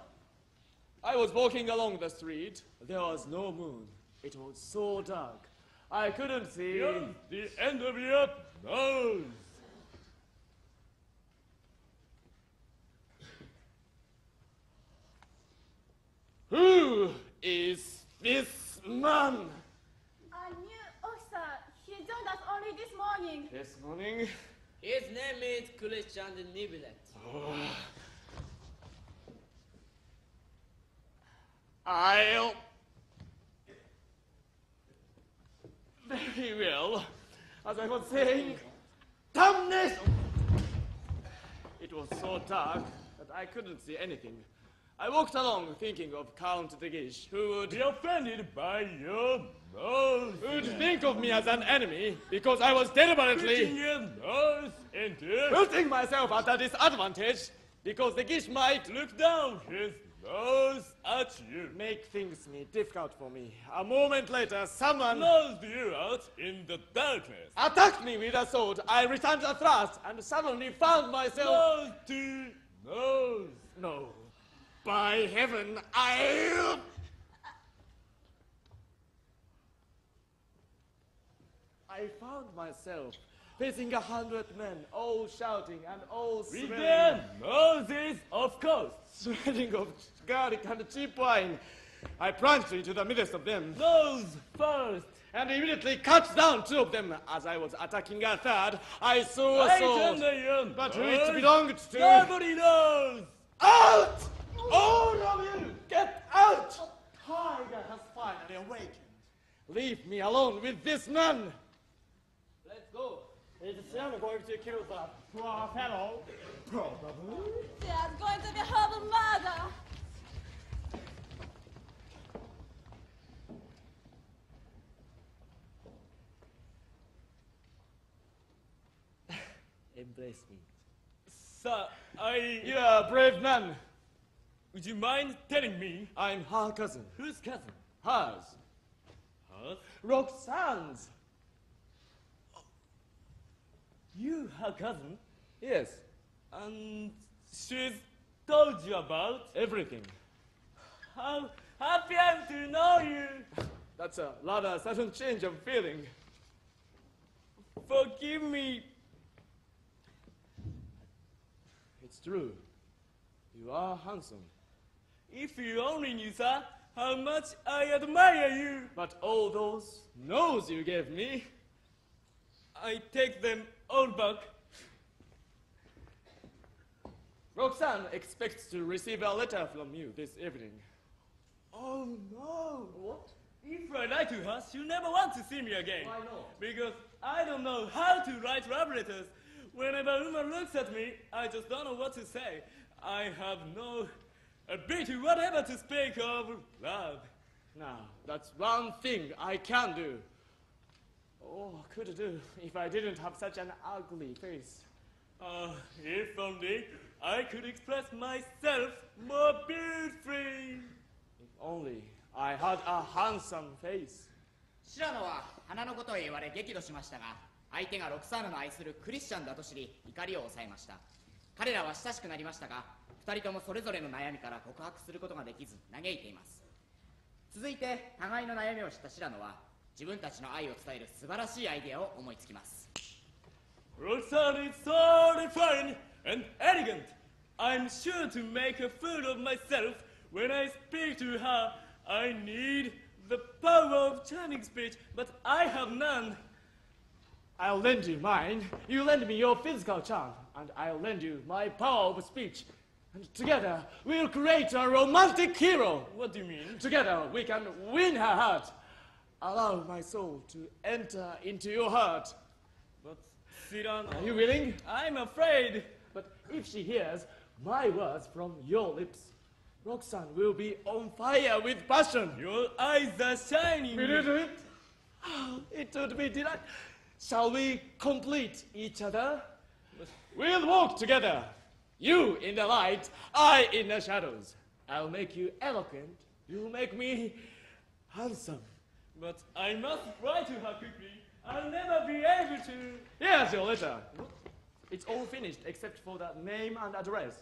I was walking along the street. There was no moon. It was so dark. I couldn't see. Beyond the end of your nose. Who is this man? A new officer. He joined us only this morning. This morning. His name is Christian Neuvillette. Oh, I'll. Very well. As I was saying, damnation! It was so dark that I couldn't see anything. I walked along thinking of Count de Guiche, who would, Be offended by your nose. who'd think of me as an enemy because I was deliberately Putting your nose into. putting myself at a disadvantage because de Guiche might Look down his nose at you. make things me difficult for me. A moment later, someone Nosed you out in the darkness. attacked me with a sword. I returned the thrust and suddenly found myself. Nose to nose. No. By heaven, I. I found myself facing a hundred men, all shouting and all With swearing, their noses, of course. swearing of garlic and cheap wine. I plunged into the midst of them Those first. and immediately cut down two of them. As I was attacking a third, I saw a Right sword, but nose. which belonged to. Nobody knows. Out! All of you, get out! Tiger has finally awakened. Leave me alone with this man. Let's go. Is Cyrano going to kill the poor fellow? There's going to be horrible murder. Embrace me. Sir, I. You're a brave man. Would you mind telling me I'm her cousin. whose cousin? Hers. Yes? Roxane's. You, her cousin, Yes, and she's told you about everything. how happy I am to know you. That's a rather sudden change of feeling. Forgive me. It's true. You are handsome. If you only knew, sir, how much I admire you. But all those no's you gave me, I take them all back. Roxane expects to receive a letter from you this evening. Oh no! What? If I write to her, she'll never want to see me again. Why not? Because I don't know how to write love letters. Whenever a woman looks at me, I just don't know what to say. I have no ability whatever to speak of love. Now, that's one thing I can do. Oh, I could do if I didn't have such an ugly face. Uh, if only I could express myself more beautifully. If only I had a handsome face. シラノは花のことを言われ激怒しましたが 相手がロクサーヌの愛するクリスチャンだと知り怒りを抑えました彼らは親しくなりましたが2人ともそれぞれの悩みから告白することができず嘆いています続いて互いの悩みを知ったシラノは自分たちの愛を伝える素晴らしいアイデアを思いつきます Roxanne is so refined and elegant. I'm sure to make a fool of myself when I speak to her. I need the power of charming speech, but I have none. I'll lend you mine, you lend me your physical charm, and I'll lend you my power of speech. And together, we'll create a romantic hero. What do you mean? Together, we can win her heart. Allow my soul to enter into your heart. But Cyrano, Are you willing? I'm afraid. But if she hears my words from your lips, Roxane will be on fire with passion. Your eyes are shining. Will you do it? Oh, it would be delight. Shall we complete each other? We'll walk together. You in the light, I in the shadows. I'll make you eloquent. You'll make me handsome. But I must write to her quickly. I'll never be able to. Here's your letter. It's all finished except for the name and address.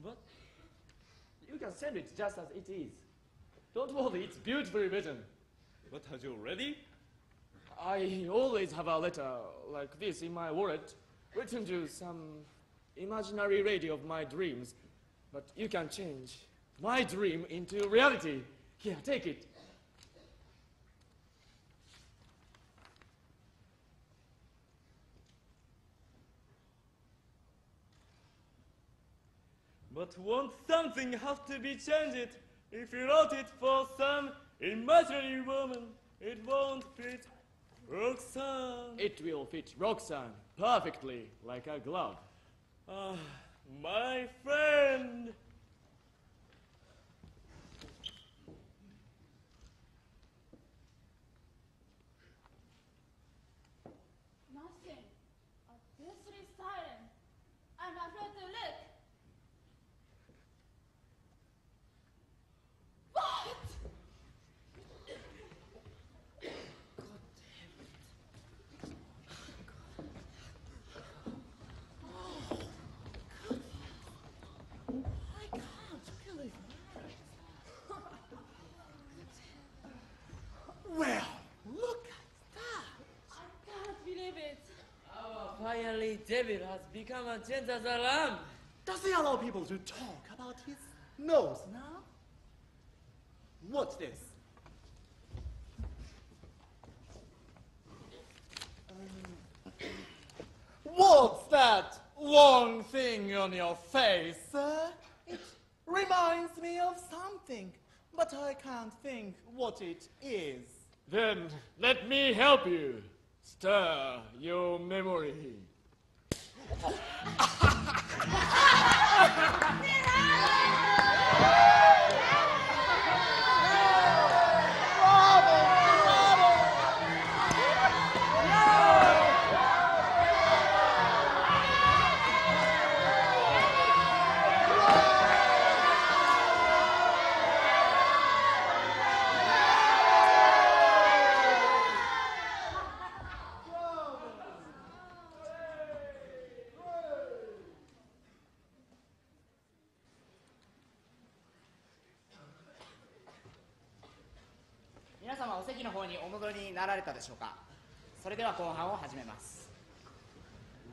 What? You can send it just as it is. Don't worry, it's beautifully written. But are you ready? I always have a letter like this in my wallet, written to some imaginary lady of my dreams. But you can change my dream into reality. Here, take it. But won't something have to be changed? If you wrote it for some imaginary woman, it won't fit Roxane. It will fit Roxane perfectly like a glove. Ah, my friend. Nothing. A deathly silent. I'm afraid to look. What? Well, look at that. I can't believe it. Our finally, David has become a gentle as a lamb. Does he allow people to talk about his nose now? What's this? Um, What's that long thing on your face, sir? It reminds me of something, but I can't think what it is. Then let me help you stir your memory. しょうか。それでは後半を始めます。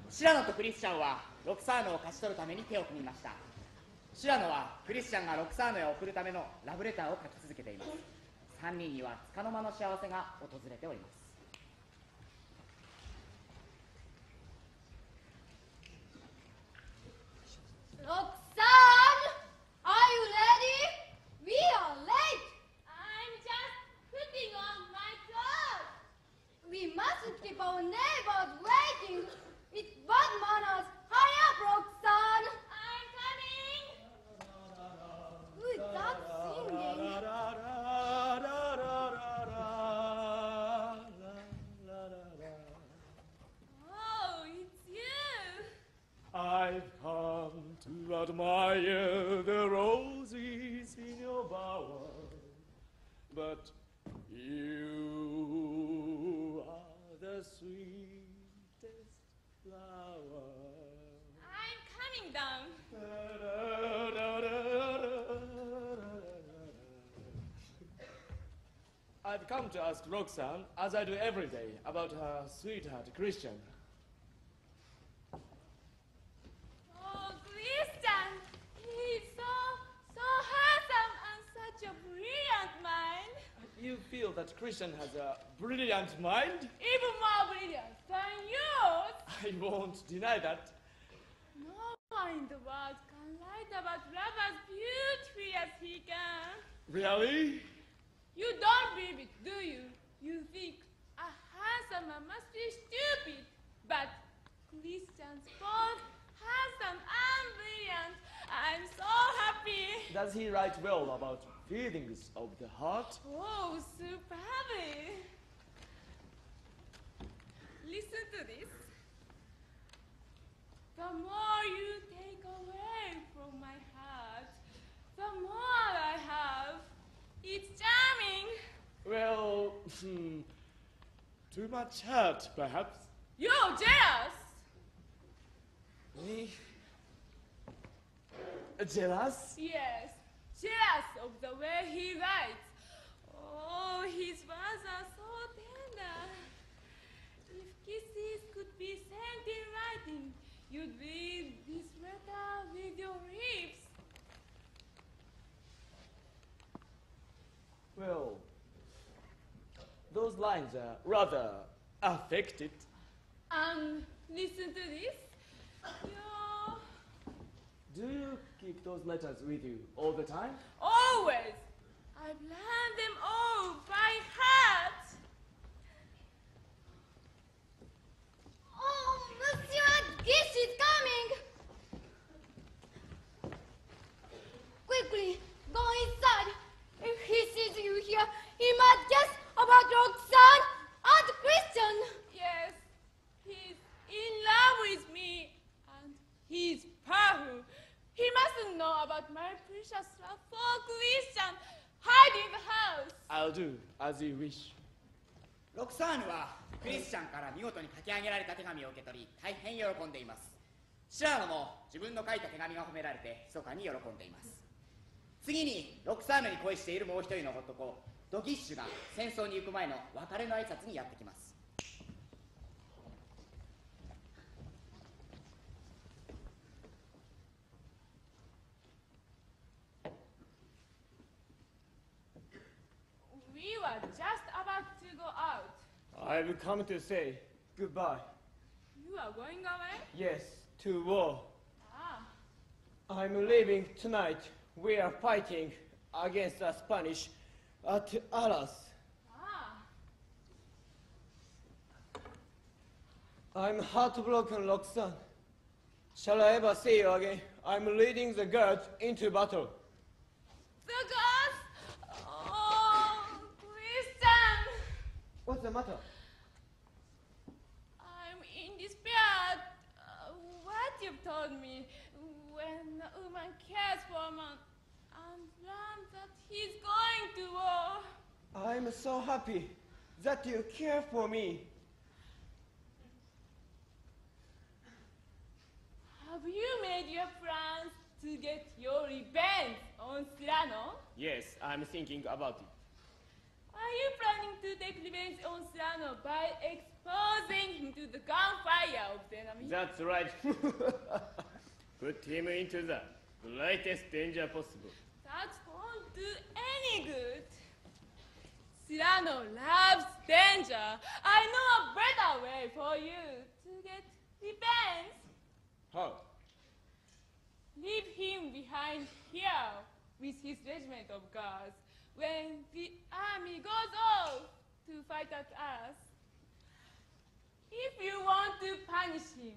シラノとクリスチャンはロクサーノを勝ち取るために手を組みました。シラノはクリスチャンがロクサーノへ送るためのラブレターを書き続けています。3人には束の間の幸せが訪れております。Roxanne, admire the roses in your bower, but you are the sweetest flower. I'm coming down. I've come to ask Roxane, as I do every day, about her sweetheart Christian. Oh, Christian. He's so, so handsome and such a brilliant mind. You feel that Christian has a brilliant mind? Even more brilliant than yours. I won't deny that. No one in the world can write about love as beautifully as he can. Really? You don't believe it, do you? You think a handsome man must be stupid. But Christian's both handsome and brilliant. I'm so happy. Does he write well about feelings of the heart? Oh, superbly. Listen to this. The more you take away from my heart, the more I have. It's charming. Well, hmm, too much hurt, perhaps. You're jealous. Me? Jealous? Yes, jealous of the way he writes. Oh, his words are so tender. If kisses could be sent in writing, you'd read this letter with your lips. Well, those lines are rather affected. And listen to this. You're Do you keep those letters with you all the time? always. I've learned them all by heart. Oh, Monsieur Guiche is coming. Quickly, go inside. If he sees you here, he might guess about Roxane and Christian. Yes, he's in love with me, and he's powerful. He mustn't know about my precious love for Christian. Hide in the house. I'll do as you wish. ロクサーヌはクリスチャンから見事に書き上げられた手紙を受け取り大変喜んでいますシラーノも自分の書いた手紙が褒められて密かに喜んでいます次にロクサーヌに恋しているもう一人の男ドギッシュが戦争に行く前の別れの挨拶にやってきます We were just about to go out. I've come to say goodbye. You are going away? Yes, to war. Ah, I'm leaving tonight. We are fighting against the Spanish at Arras. ah. I'm heartbroken, Roxane. Shall I ever see you again? I'm leading the guards into battle. The ghost! What's the matter? I'm in despair. Uh, what you've told me when a woman cares for a man and learns that he's going to war. I'm so happy that you care for me. Have you made your plans to get your revenge on Cyrano? Yes, I'm thinking about it. Are you planning to take revenge on Cyrano by exposing him to the gunfire of the enemy? That's right. Put him into the greatest danger possible. That won't do any good. Cyrano loves danger. I know a better way for you to get revenge. How? Leave him behind here with his regiment of guards when the army goes off to fight at Arras. If you want to punish him,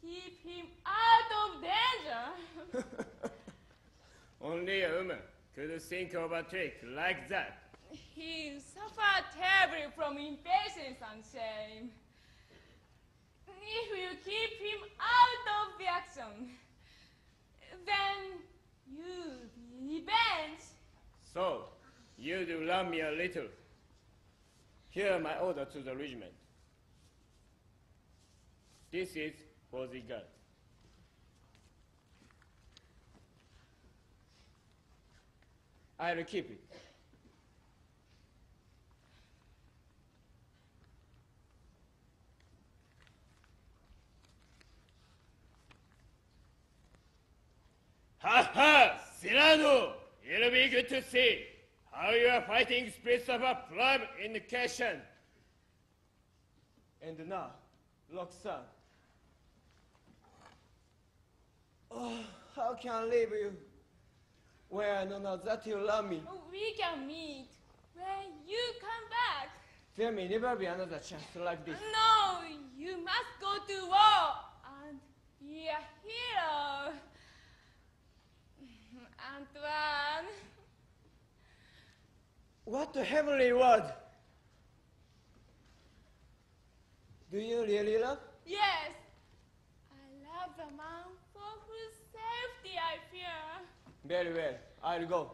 keep him out of danger. Only a woman could think of a trick like that. he suffered terribly from impatience and shame. If you keep him out of the action, then you'll be revenged. So, you do love me a little. Here are my order to the regiment. This is for the guard. I'll keep it. Ha ha! Cyrano! It'll be good to see how your fighting spirits of a plum indication. And now, Roxane. Oh, how can I leave you? When I know now that you love me, oh, We can meet when you come back. there may never be another chance like this. No, you must go to war and be a hero. Antoine. What a heavenly word! Do you really love? Yes, I love the man for whose safety I fear. Very well, I'll go.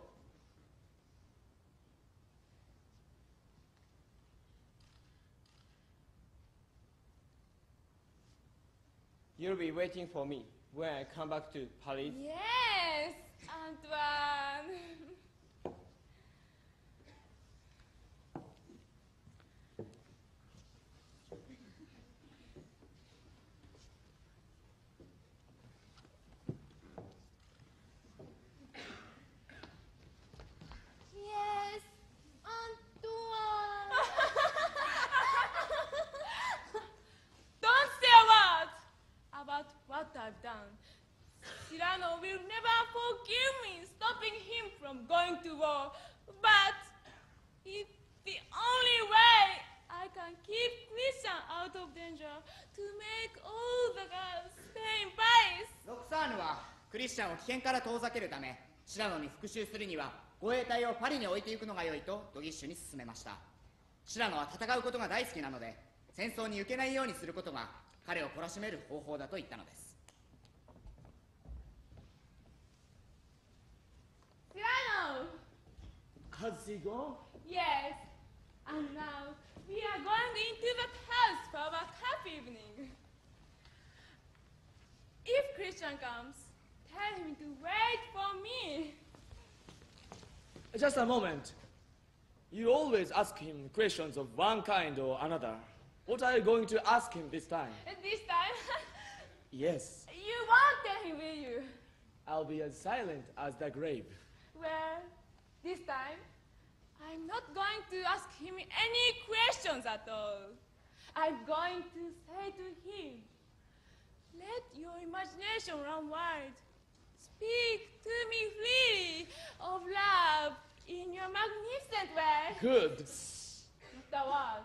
You'll be waiting for me when I come back to Paris. Yes, Antoine. ロッロクサーヌはクリスチャンを危険から遠ざけるため、シラノに復讐するには護衛隊をパリに置いていくのが良いとドギッシュに勧めました。シラノは戦うことが大好きなので、戦争に行けないようにすることが彼を懲らしめる方法だと言ったのです。He gone? Yes. And now we are going into that house for our happy evening. If Christian comes, tell him to wait for me. Just a moment. You always ask him questions of one kind or another. What are you going to ask him this time? This time, Yes, you won't tell him, will you? I'll be as silent as the grave. Well, this time, I'm not going to ask him any questions at all. I'm going to say to him, let your imagination run wild. Speak to me freely of love in your magnificent way. Good. Not a word.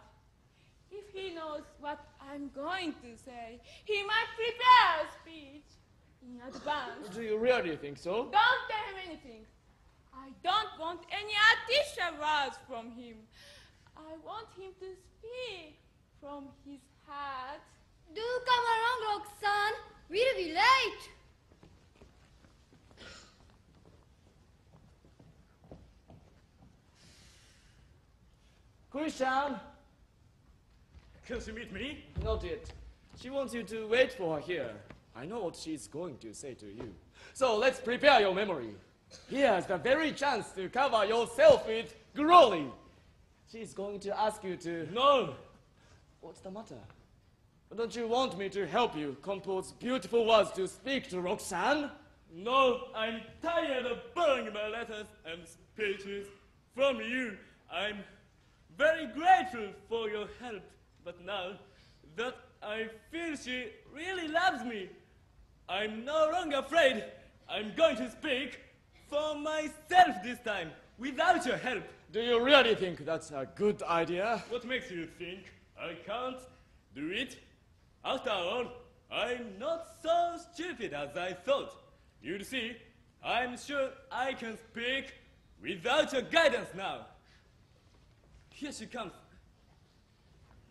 If he knows what I'm going to say, he might prepare a speech in advance. Do you really think so? Don't tell him anything. I don't want any artificial words from him. I want him to speak from his heart. Do come along, Roxane. We'll be late. Christian! Can she meet me? Not yet. She wants you to wait for her here. I know what she's going to say to you. So let's prepare your memory. Here's the very chance to cover yourself with glory. She's going to ask you to. No! What's the matter? Don't you want me to help you compose beautiful words to speak to Roxane? No, I'm tired of burning my letters and speeches from you. I'm very grateful for your help, but now that I feel she really loves me, I'm no longer afraid. I'm going to speak for myself this time, without your help. Do you really think that's a good idea? What makes you think I can't do it? After all, I'm not so stupid as I thought. You'll see, I'm sure I can speak without your guidance now. Here she comes.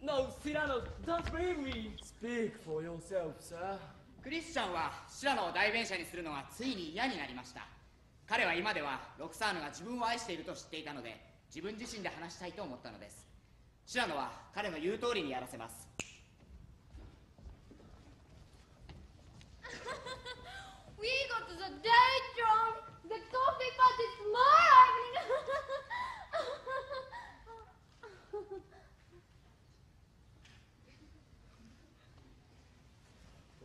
No, Cyrano, don't believe me. Speak for yourself, sir. クリスチャンはシラノを代弁者にするのがついに嫌になりました 彼は今ではロクサーヌが自分を愛していると知っていたので自分自身で話したいと思ったのですシラノは彼の言う通りにやらせます We go to the date room. The coffee pot is more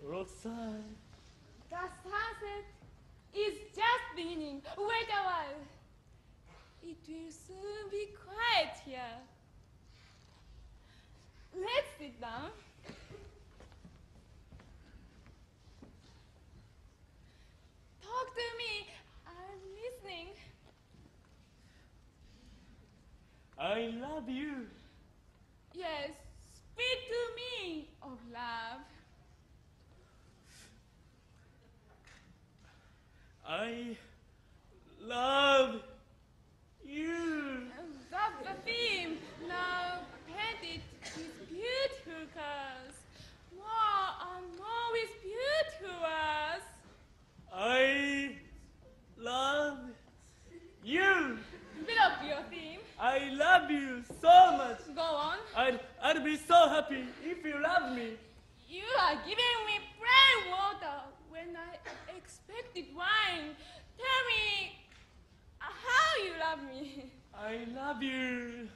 Roxanne. The sunset is just beginning. Wait a while. It will soon be quiet here. Let's sit down. Talk to me. I'm listening. I love you. Yes, speak to me of love. I love you. That's the theme. Now paint it with beautiful colors. More and more with beautiful words. I love you. Develop your theme. I love you so much. Go on. I'd, I'd be so happy if you loved me. You are giving me plain water when I expected wine. Tell me uh, how you love me. I love you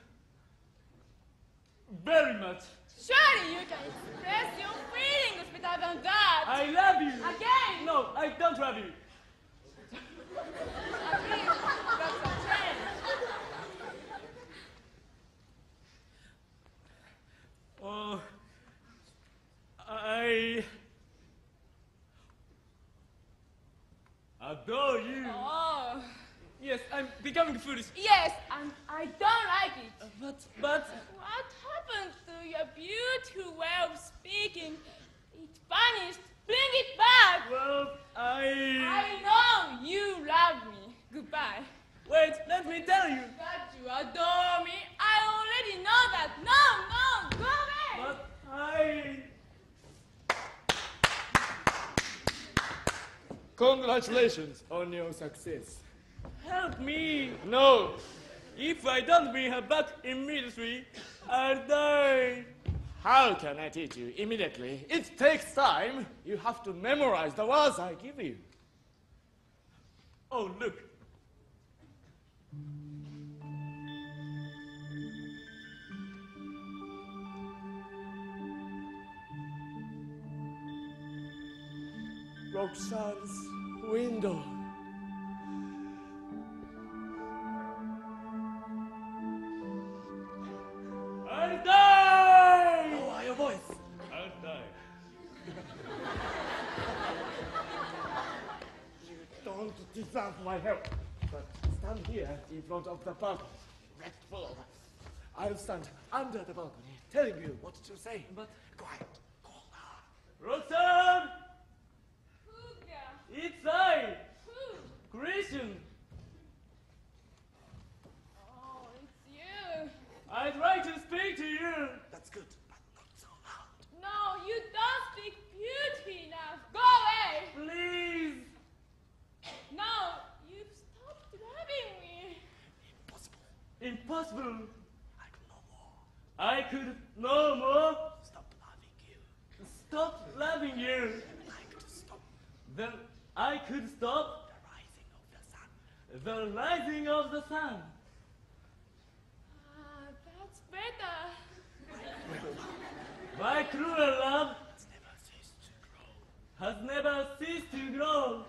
very much. Surely you can express your feelings better than that. I love you. Again. No, I don't love you. Again. That's a trend. Oh, I adore you. Oh. Yes, I'm becoming foolish. Yes, and I don't like it. Uh, but, but, What happened to your beautiful way of speaking? It vanished. Bring it back. well, I. I know you love me. Goodbye. Wait, let me tell you. That you adore me, I already know that. No, no, go away. But I. Congratulations on your success. Help me. No, If I don't bring her back immediately, I'll die. how can I teach you immediately? It takes time. You have to memorize the words I give you. Oh, look. Roxane's window. I'll die. Oh, Lower your voice. I'll die. You don't deserve my help. But stand here in front of the balcony. Red full. I'll stand under the balcony, telling you what to say. But quiet. Call her. Roxane! Who, It's I, Who? Christian. Oh, it's you. I'd like to speak to you. That's good, but not so loud. No, you don't speak beauty enough. Go away. Please. No, you've stopped loving me. Impossible. Impossible. I can no more. I could no more Stop loving you. stop loving you. I could stop Then I could stop the rising of the sun. the rising of the sun. Ah, that's better. My cruel love has never ceased to grow Has never ceased to grow.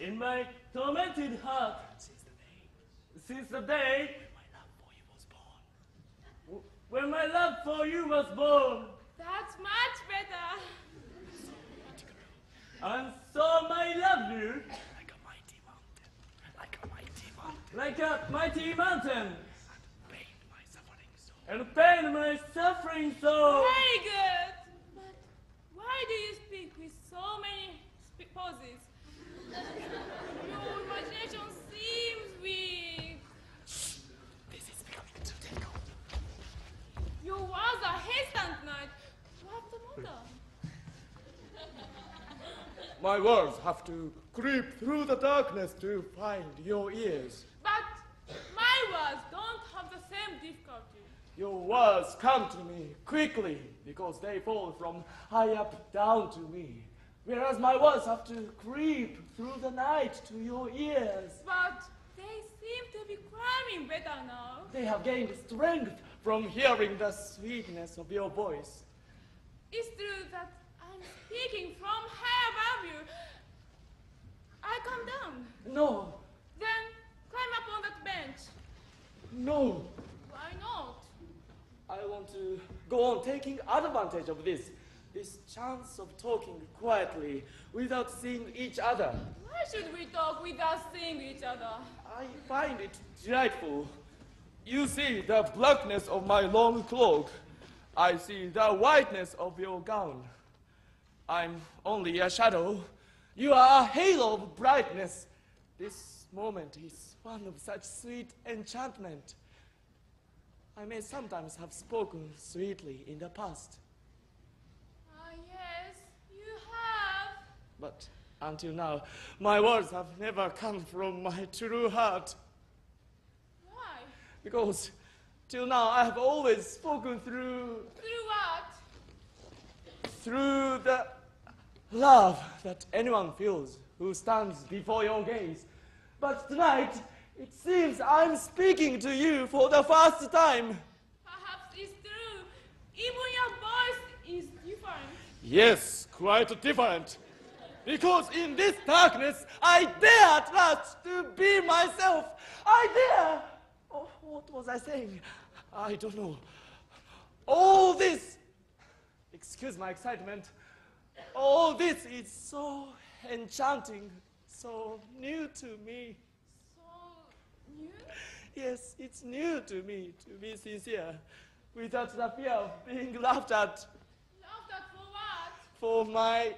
in my tormented heart Since the day. since the day when my love for you was born. That's much better. And so I love you like a mighty mountain, like a mighty mountain, like a mighty mountain, and pain my suffering soul. Very good. But why do you speak with so many sp- pauses? Your imagination seems weak. This is becoming too difficult. Your words are hesitant tonight. What's the matter? My words have to creep through the darkness to find your ears. But my words don't have the same difficulty. Your words come to me quickly because they fall from high up down to me. Whereas my words have to creep through the night to your ears. But they seem to be climbing better now. They have gained strength from hearing the sweetness of your voice. It's true that speaking from high above you. I come down. No, Then climb up on that bench. no. Why not? I want to go on taking advantage of this. This chance of talking quietly without seeing each other. Why should we talk without seeing each other? I find it delightful. You see the blackness of my long cloak. I see the whiteness of your gown. I'm only a shadow. You are a halo of brightness. This moment is one of such sweet enchantment. I may sometimes have spoken sweetly in the past, Ah, yes, you have. but until now, my words have never come from my true heart. Why? Because till now I have always spoken through Through what? through the love that anyone feels who stands before your gaze. But tonight it seems I'm speaking to you for the first time. Perhaps it's true. Even your voice is different. Yes, quite different. Because in this darkness I dare at last to be myself. I dare. Oh, what was I saying? I don't know. All this, excuse my excitement, all this is so enchanting, so new to me. So new? Yes, it's new to me, to be sincere, without the fear of being laughed at Laughed at for what? for my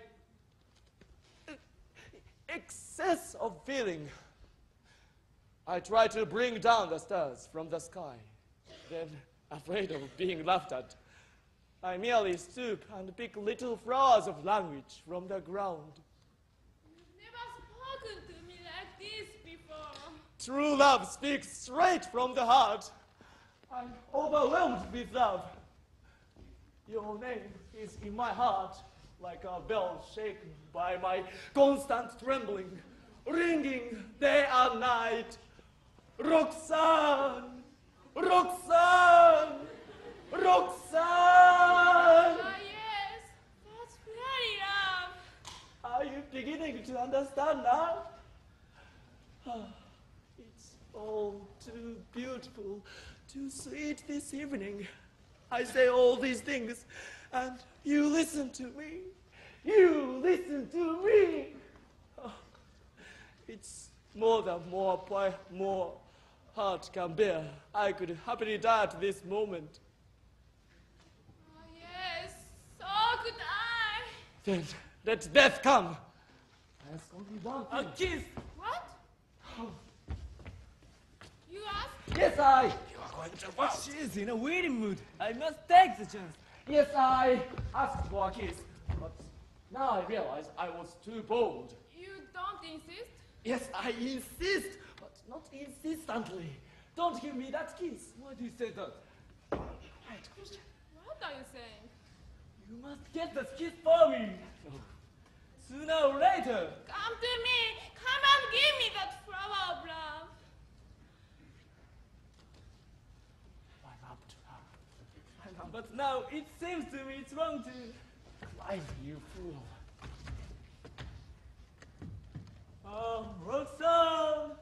excess of feeling. I try to bring down the stars from the sky. Then, afraid of being laughed at, I merely stoop and pick little flowers of language from the ground. You've never spoken to me like this before. True love speaks straight from the heart. I'm overwhelmed with love. Your name is in my heart like a bell shaken by my constant trembling, ringing day and night. Roxane! Roxane! Roxane! Ah, yes, that's very love. Are you beginning to understand now? Ah, It's all too beautiful, too sweet this evening. I say all these things, and you listen to me. You listen to me. Ah, It's more than more, more heart can bear. I could happily die at this moment. Ah, yes, so could I. Then let death come. I ask only one A kiss. What? Oh. You asked? Yes, I. You are going to what? She is in a waiting mood. I must take the chance. Yes, I asked for a kiss, but now I realize I was too bold. You don't insist? Yes, I insist, but not insistently. Don't give me that kiss. Why do you say that? Right, Christian. What are you saying? You must get the kiss for me. Sooner or later. Come to me. Come and give me that flower of love. Now it seems to me it's wrong to. Climb, you fool. Oh, Roxane!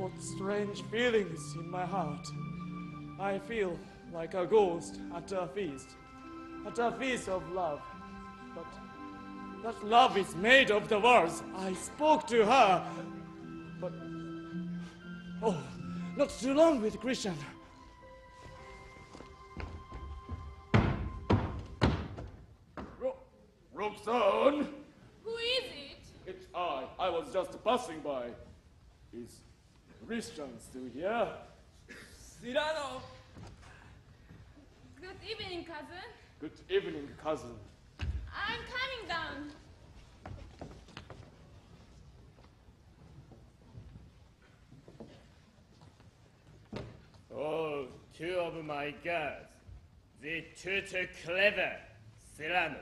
What strange feelings in my heart. I feel like a ghost at a feast, at a feast of love. But that love is made of the words I spoke to her. But oh, not too long with Christian. Ro- Roxane, Who is it? it's I. I was just passing by. Is Christian still here? Cyrano! Good evening, cousin. Good evening, cousin. I'm coming down. Oh, two of my girls. The two too clever, Cyrano.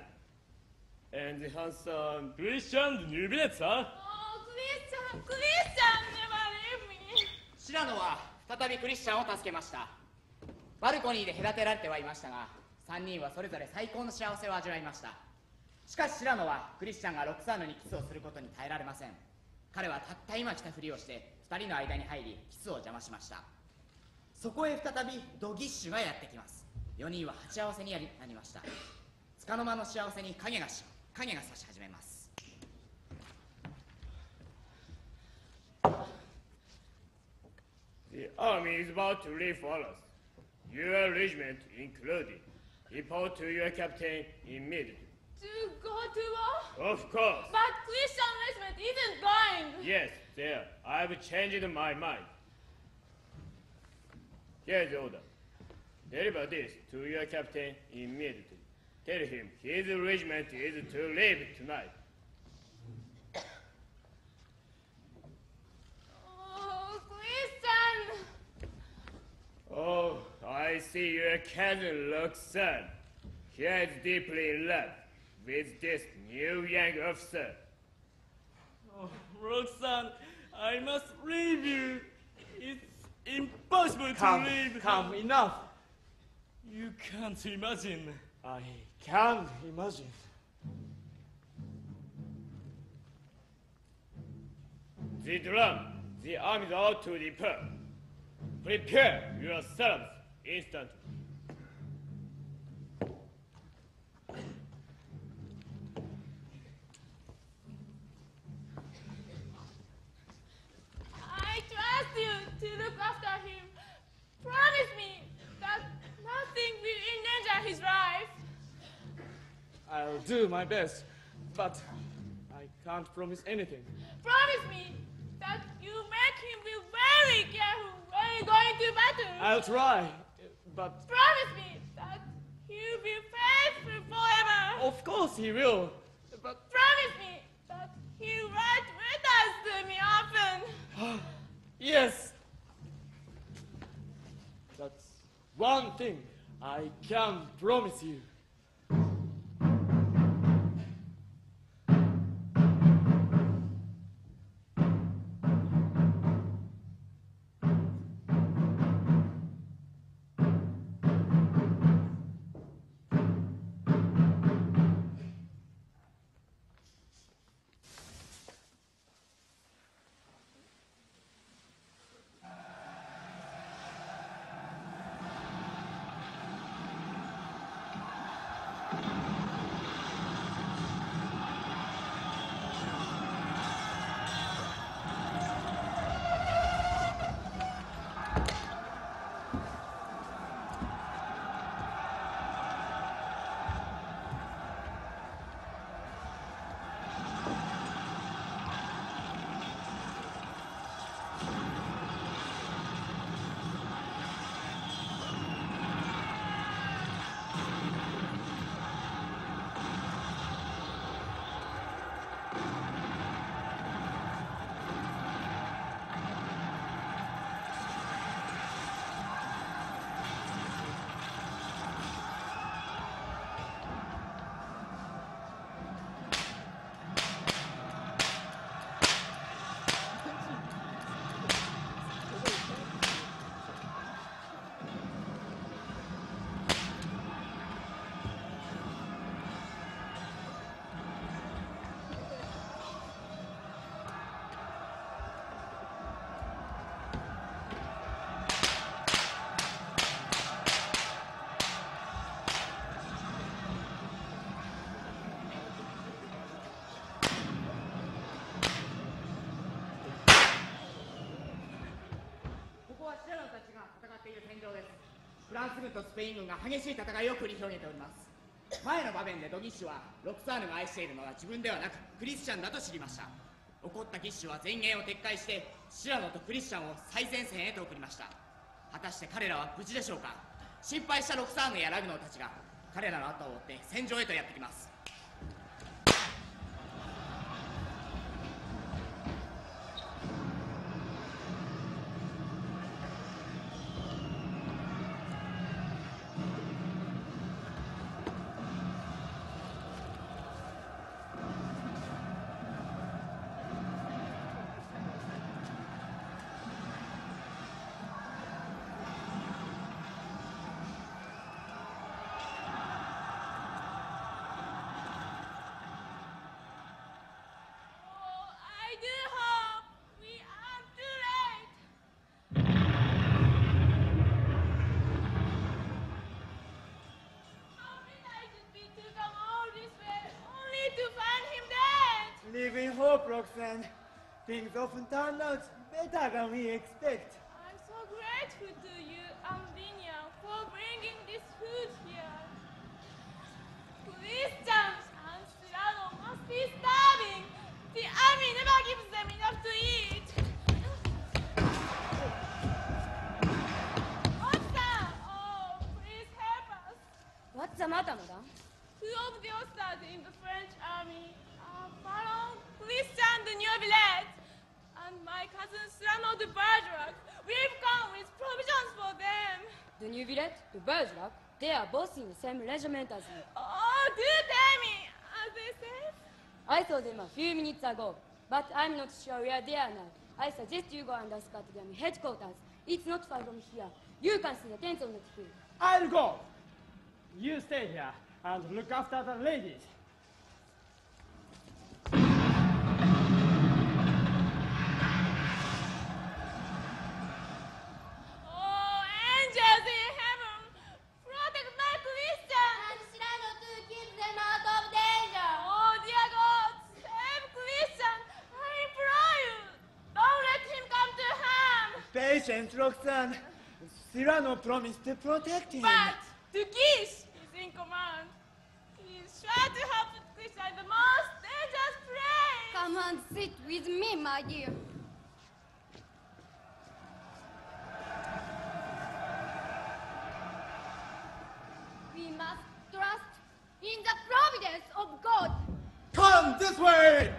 And the handsome Christian Neuvillette. Oh, Christian, Christian, never leave me. シラノは再びクリスチャンを助けました。バルコニーで隔てられてはいましたが3人はそれぞれ最高の幸せを味わいました。しかしシラノはクリスチャンがロクサーヌにキスをすることに耐えられません。彼はたった今来たふりをして2人の間に入りキスを邪魔しました。そこへ再びドギッシュがやってきます。4人は鉢合わせになりました。束の間の幸せに影がし影が差し始めます。The army is about to leave for us. Your regiment included. Report to your captain immediately. To go to war? Of course. But Christian regiment isn't going. Yes, there. I've changed my mind. Here's the order. Deliver this to your captain immediately. Tell him his regiment is to leave tonight. Oh, Christian. Oh, I see your cousin Roxane. He is deeply in love with this new young officer. Oh, Roxane, I must leave you. It's impossible Come, to leave. come, enough. You can't imagine. I can't imagine. The drum, the army is out to depart. Prepare yourselves instantly. I trust you to look after him. Promise me that nothing will endanger his life. I'll do my best, but I can't promise anything. Promise me that you make him be very careful when you're going to battle. I'll try, but Promise me that he'll be faithful forever. of course he will. But Promise me that he'll write letters to me often. yes, that's one thing I can promise you. ペイン軍が激しい戦いを繰り広げております。前の場面でドギッシュはロクサーヌが愛しているのは自分ではなくクリスチャンだと知りました。怒ったギッシュは前言を撤回してシラノとクリスチャンを最前線へと送りました。果たして彼らは無事でしょうか？心配したロクサーヌやラグノーたちが彼らの後を追って戦場へとやってきます。Living hope, Roxane. Things often turn out better than we expect. I'm so grateful to you, Ambinia, for bringing this food here. Christians and Cyrano must be starving. The army never gives them enough to eat. Roxane, oh, please help us. What's the matter, madam? Two of the officers in the French army are Baron Christian de Neuvillette and my cousin Cyrano de Bergerac. We've come with provisions for them. The New Villette, de Bergerac, they are both in the same regiment as you. Oh, do tell me, are they safe? I saw them a few minutes ago, but I'm not sure where they are now. I suggest you go and escort them headquarters. It's not far from here. You can see the tents on the hill. I'll go. You stay here and look after the ladies. Oh, angels in heaven, protect my Christian. And Cyrano to keep them out of danger. Oh, dear God, save Christian. I implore you, don't let him come to harm. Patience, Roxane. Cyrano promised to protect him. But De Guiche is in command. He's sure to help Christian the most dangerous place. Come and sit with me, my dear. We must trust in the providence of God. Come this way!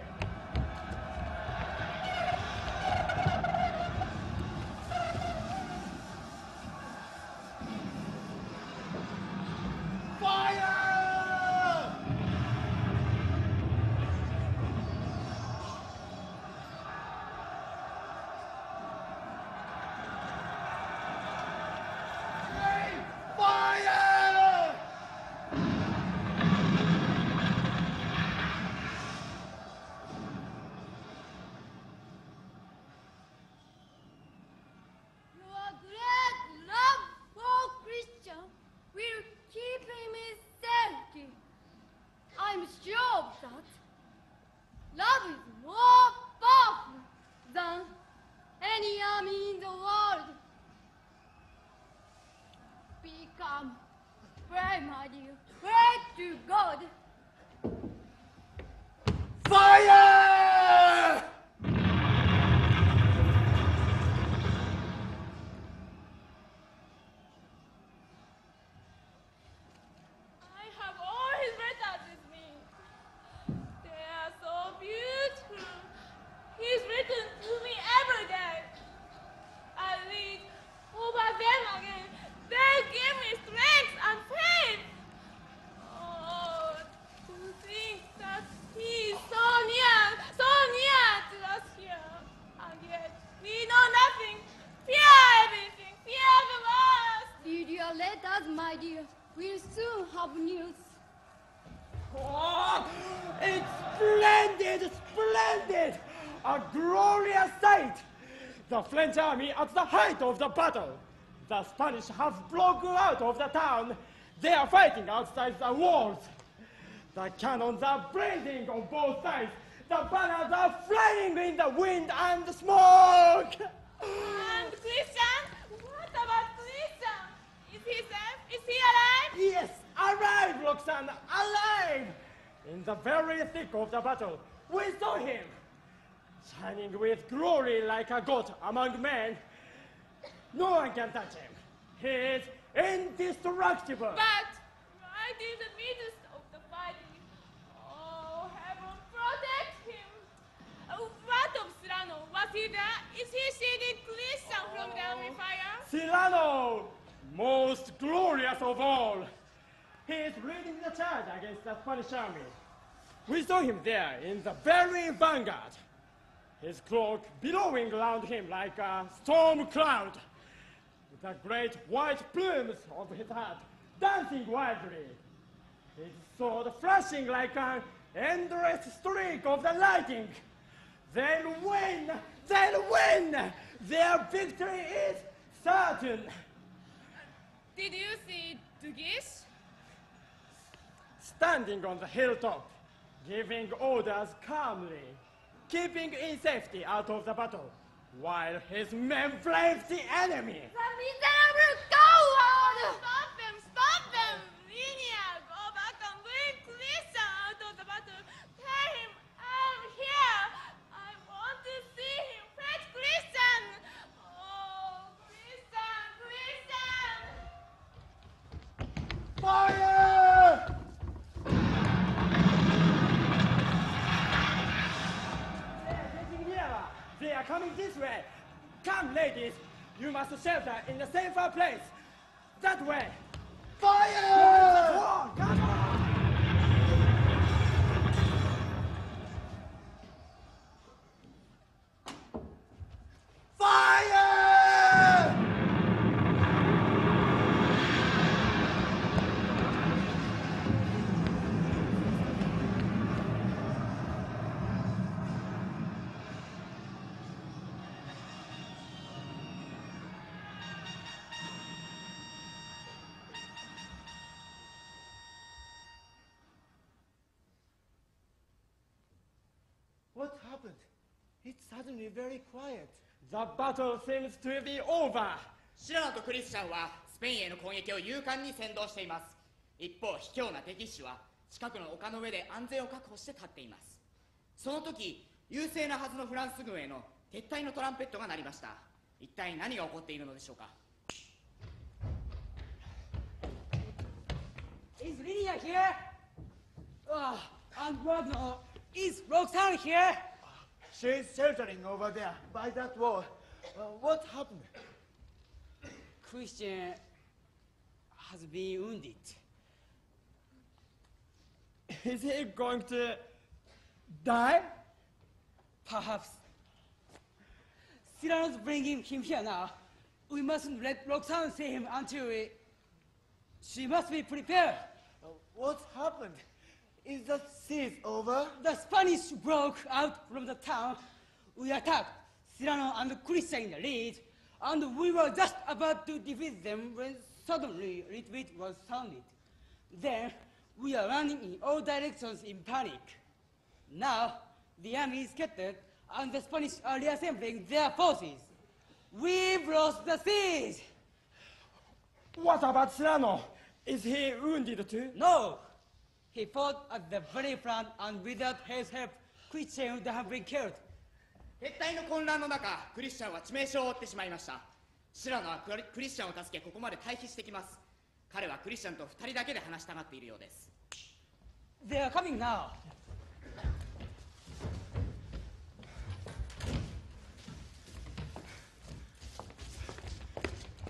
height of the battle. The Spanish have broken out of the town. They are fighting outside the walls. The cannons are blazing on both sides. The banners are flying in the wind and the smoke. And Christian? What about Christian? Is he safe? Is he alive? Yes, alive, Roxane, alive! In the very thick of the battle, we saw him, shining with glory like a god among men. No one can touch him. He is indestructible. But right in the midst of the fighting, oh, heaven protect him. Oh, what of Cyrano? Was he there? Is he shielding Christian from the enemy oh. fire? Cyrano, most glorious of all. He is leading the charge against the Spanish army. We saw him there in the very vanguard. His cloak billowing around him like a storm cloud. The great white plumes of his hat dancing wildly. His sword flashing like an endless streak of the lightning. They'll win! They'll win! Their victory is certain! Did you see De Guiche? standing on the hilltop, giving orders calmly, keeping in safety out of the battle, while his men flamed the enemy. The miserable coward! Stop them! Stop them! Coming this way. Come, ladies. You must shelter in the safer place. That way. Fire! Come on! Fire! It's suddenly very quiet. The battle seems to be over. シラナとクリスチャンはスペインへの攻撃を勇敢に先導しています一方卑怯な敵士は近くの丘の上で安全を確保して立っていますその時優勢なはずのフランス軍への撤退のトランペットが鳴りました一体何が起こっているのでしょうか？Is Lydia here? Ah, is Roxanne here? She's sheltering over there by that wall. Uh, what happened? Christian has been wounded. Is he going to die? Perhaps. Cyrano's bringing him here now. We mustn't let Roxane see him until we... She must be prepared. Uh, what happened? Is the siege over? The Spanish broke out from the town. We attacked Cyrano and Christian in the lead, and we were just about to defeat them when suddenly retreat was sounded. Then we are running in all directions in panic. Now the army is scattered, and the Spanish are reassembling their forces. We've lost the siege. What about Cyrano? Is he wounded too? No, he fought at the very front, and without his help, Christian would have been killed. 撤退の混乱の中クリスチャンは致命傷を負ってしまいましたシラノはクリクリスチャンを助けここまで退避してきます彼はクリスチャンと2人だけで話したがっているようです They are coming now.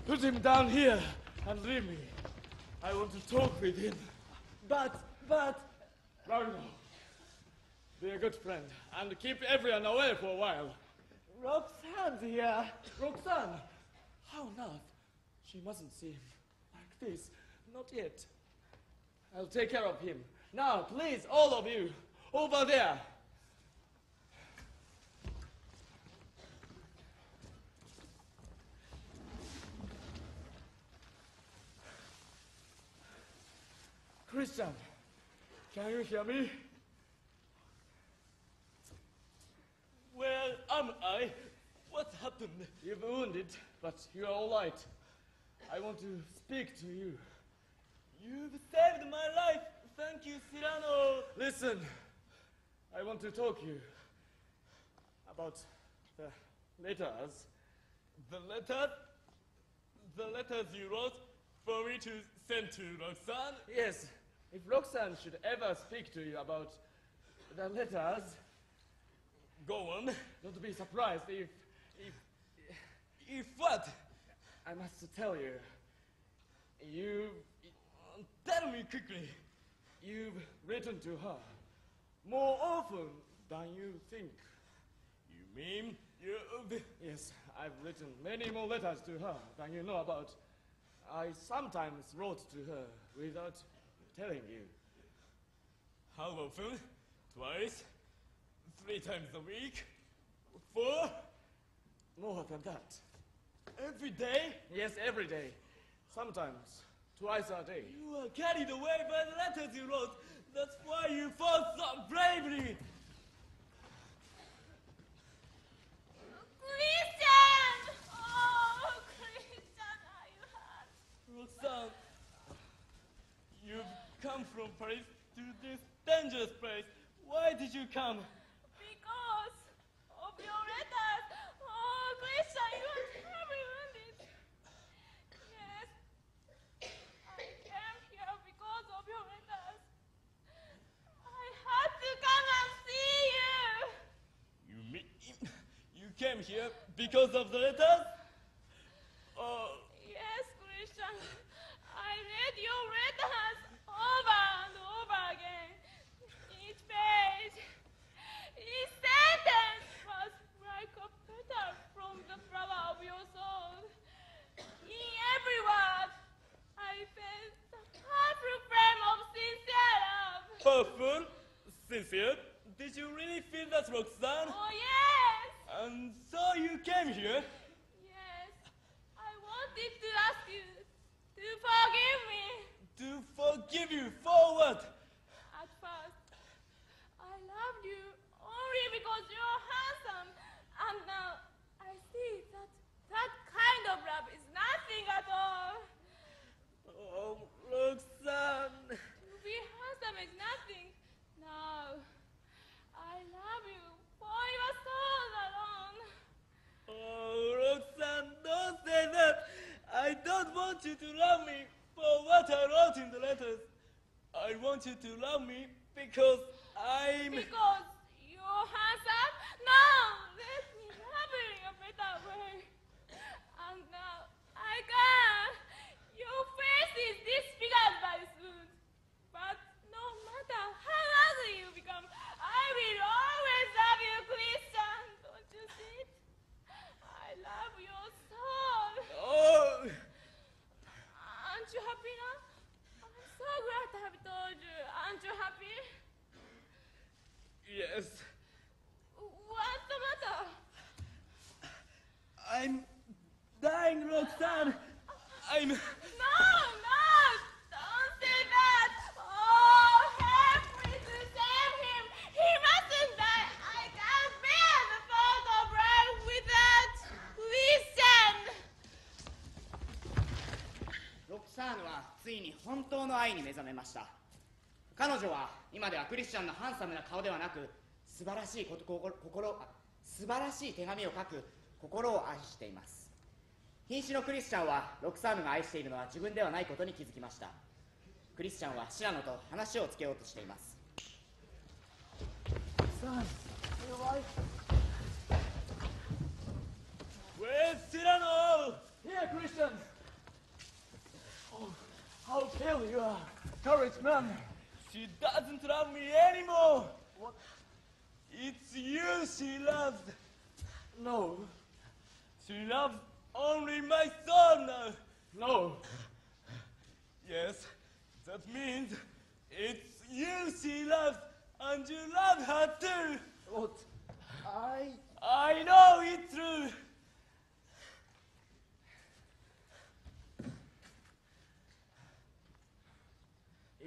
Put him down here and leave me. I want to talk with him. But, but, Ragueneau, be a good friend and keep everyone away for a while. Roxane's here. Roxane! How on earth? She mustn't see him like this. Not yet. I'll take care of him. Now, please, all of you, over there. Christian, can you hear me? Where am I? What happened? You're wounded, but you're all right. I want to speak to you. You've saved my life. thank you, Cyrano. Listen, I want to talk to you about the letters. The letter, the letters you wrote for me to send to Roxane. Yes, if Roxane should ever speak to you about the letters, Go on. don't be surprised if, if If what? I must tell you, you, Tell me quickly. you've written to her more often than you think. You mean you? Yes, I've written many more letters to her than you know about. I sometimes wrote to her without telling you. How often? Twice? Three times a week? Four? More than that. Every day? Yes, every day. Sometimes twice a day. You are carried away by the letters you wrote. That's why you fought so bravely. Christian! Oh, Christian, are you hurt? Roxane, you've come from Paris to this dangerous place. Why did you come? Because of your letters. Oh, Christian, you are terribly wounded. Yes, I came here because of your letters. I had to come and see you. You mean you came here because of the letters? Oh, Yes, Christian. I read your letters over and over again. Each page, each sentence was like a petal from the flower of your soul. In every word, I felt the powerful flame of sincere love. powerful, sincere. Did you really feel that, Roxane? Oh, yes! And so you came here? Yes. I wanted to ask you to forgive me. To forgive you for what? At first, I loved you only because you're handsome, and now I see that that kind of love is nothing at all. Oh, Roxane. To be handsome is nothing. No, I love you for your soul alone. Oh, Roxane, don't say that. I don't want you to love me for what I wrote in the letters. I want you to love me because I'm. Because you're handsome? No, let me love you in a better way. And now I can. Your face is disfigured by. But no matter how ugly you become, I will always love you, Christian. Don't you see it? I love your soul. Oh, Aren't you happy now? I'm so glad to have told you. Aren't you happy? yes. What's the matter? I'm dying, Roxanne. I'm. No, no! Don't say that! Oh, help me to save him! He mustn't die! I can't bear the thought of life without Christian! ロクサーヌはついに本当の愛に目覚めました彼女は今ではクリスチャンのハンサムな顔ではなく素晴らしいこと心心あ素晴らしい手紙を書く心を愛しています瀕死のクリスチャンはロクサーヌが愛しているのは自分ではないことに気づきましたクリスチャンはシラノと話をつけようとしています Where's Cyrano? Here, Christian! Oh, how pale you are! Courage, man! She doesn't love me anymore. What? It's you she loves. No, She loves only my son now. no, Yes, that means it's you she loves, and you love her too. what? I. I know it's true.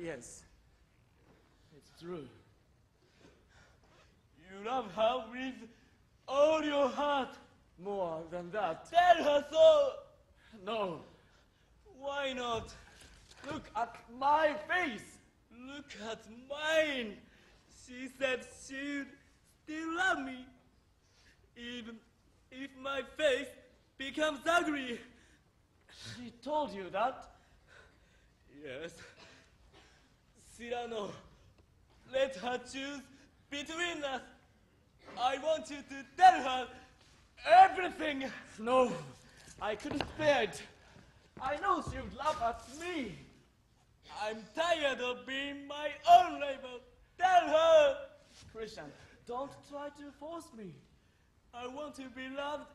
Yes, it's true. You love her with all your heart. More than that. Tell her so. No, Why not? look at my face! Look at mine. She said she'd still love me. Even if my face becomes ugly. She told you that? Yes. Cyrano, let her choose between us. I want you to tell her everything. No, I couldn't bear it. I know she would laugh at me. I'm tired of being my own label. Tell her. Christian, don't try to force me. I want to be loved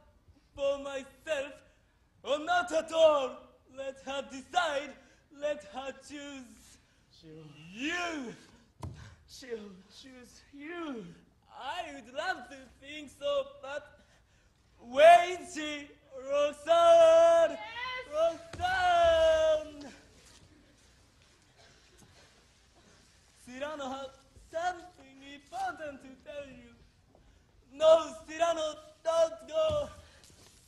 for myself or not at all. Let her decide. Let her choose. She'll, You. she'll choose you. I would love to think so, but where is she? Roxane! Roxane! Cyrano has something important to tell you. No, Cyrano, don't go.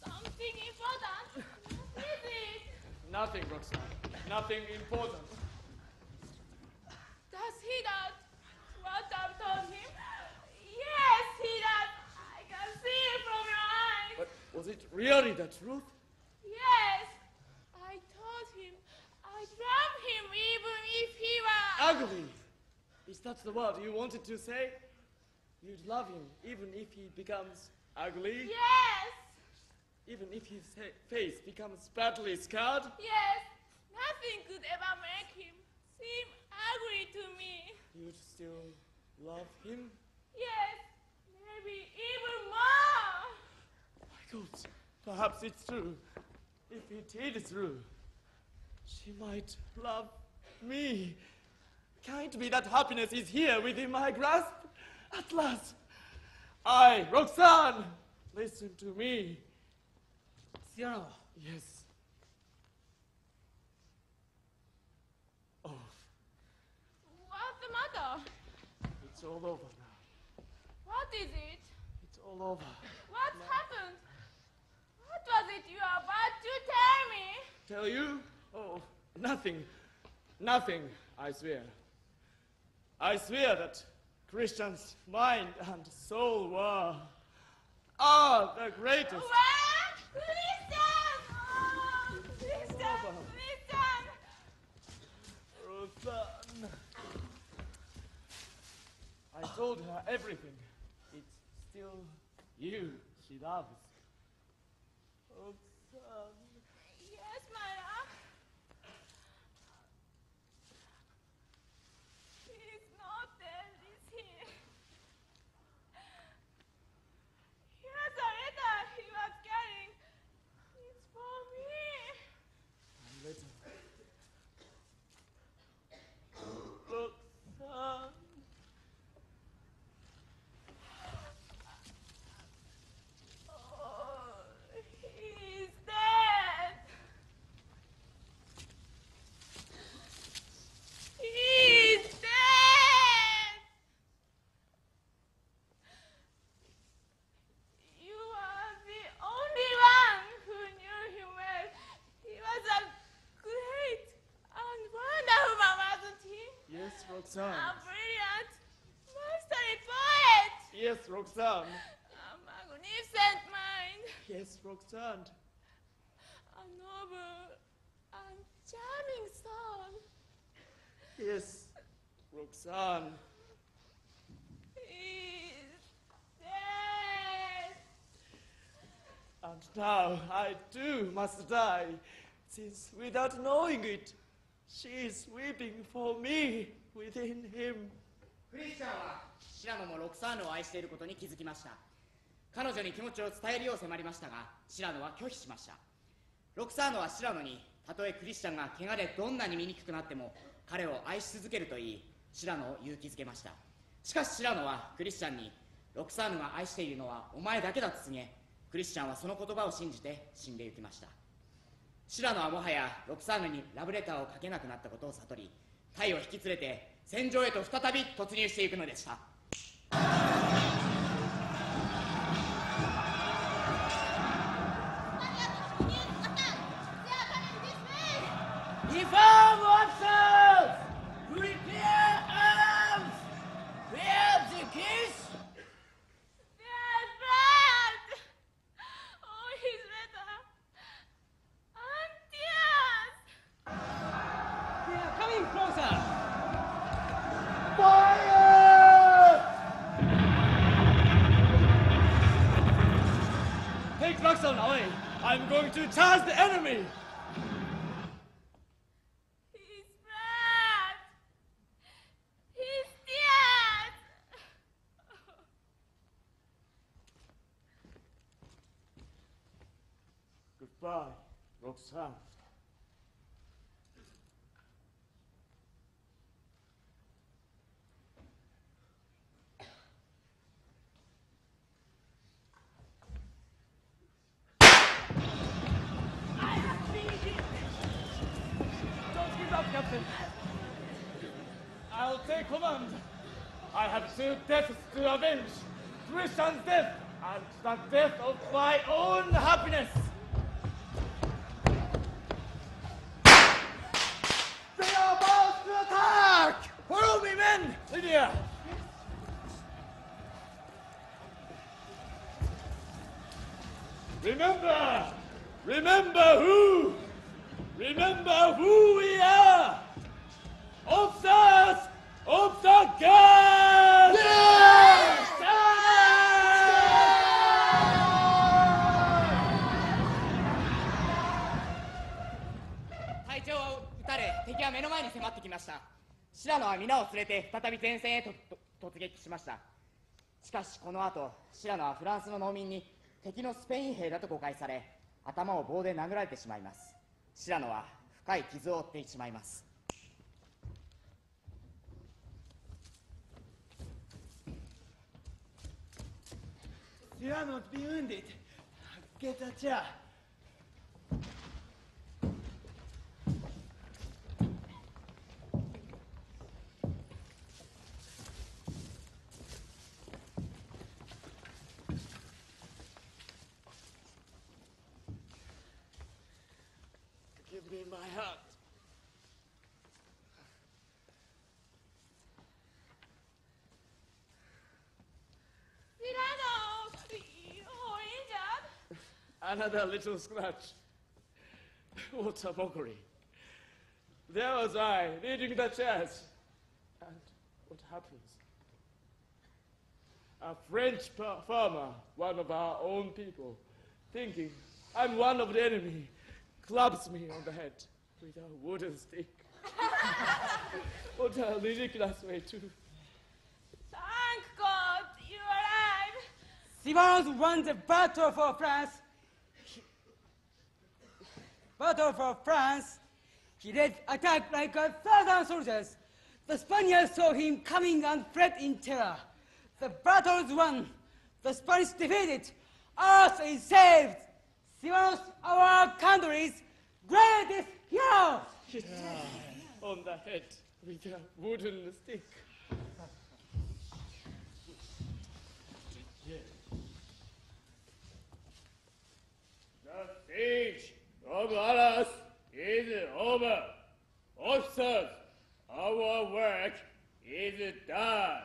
Something important? What is it? Nothing, Roxane. Nothing important. Does he that? What I've told him? Yes, he does. I can see it from your eyes. But was it really the truth? Yes, I told him I'd love him even if he were Ugly! Is that the word you wanted to say? You'd love him even if he becomes ugly? Yes, Even if his face becomes badly scarred? yes. Nothing could ever make him seem ugly to me. You'd still love him? Yes, maybe even more. Perhaps it's true. If it is true, she might love me. Can't be that happiness is here within my grasp. At last, I, Roxane, listen to me. Cyrano, Yes. Oh, What's the matter? it's all over now. What is it? It's all over. What happened? What was it you were about to tell me? Tell you? Oh, nothing. Nothing, I swear. I swear that Christian's mind and soul were are the greatest. What? Listen! Oh, listen! Listen! Roxane. I told her everything. It's still you she loves. Roxane. Yes, Roxanne. A noble and charming soul. Yes, Roxanne. He's dead. And now I too must die, since without knowing it, she is weeping for me within him. クリスチャンはシラノもロクサーヌを愛していることに気づきました彼女に気持ちを伝えるよう迫りましたがシラノは拒否しました。ロクサーノはシラノにたとえクリスチャンが怪我でどんなに醜くなっても彼を愛し続けると言いシラノを勇気づけました。しかしシラノはクリスチャンにロクサーヌが愛しているのはお前だけだと告げクリスチャンはその言葉を信じて死んでゆきました。シラノはもはやロクサーヌにラブレターを書けなくなったことを悟りタイを引き連れて戦場へと再び突入していくのでした。Roxane. Don't give up, Captain. I'll take command. I have two deaths to avenge. Christian's death and the death of my own happiness. Lydia! Remember! Remember who? Remember who we are! Officers of the guard! 隊長は撃たれ敵は目の前に迫ってきました白野は皆を連れて再び前線へと突撃しましたしかしこの後白野はフランスの農民に敵のスペイン兵だと誤解され頭を棒で殴られてしまいます白野は深い傷を負ってしまいます Cyrano's been wounded. Get a chair. Give Another little scratch. What a mockery. There was I, leading the church. And what happens? A French pa- farmer, one of our own people, thinking I'm one of the enemy, clubs me on the head with a wooden stick. what a ridiculous way to. Thank God you're alive. Simmons won the battle for France. Battle for France. He led attack like a thousand soldiers. The Spaniards saw him coming and fled in terror. The battle is won. The Spanish defeated. Earth is saved. Simmons, our country's greatest hero. Hit on the head with a wooden stick. The siege of Arras is over. Officers, our work is done.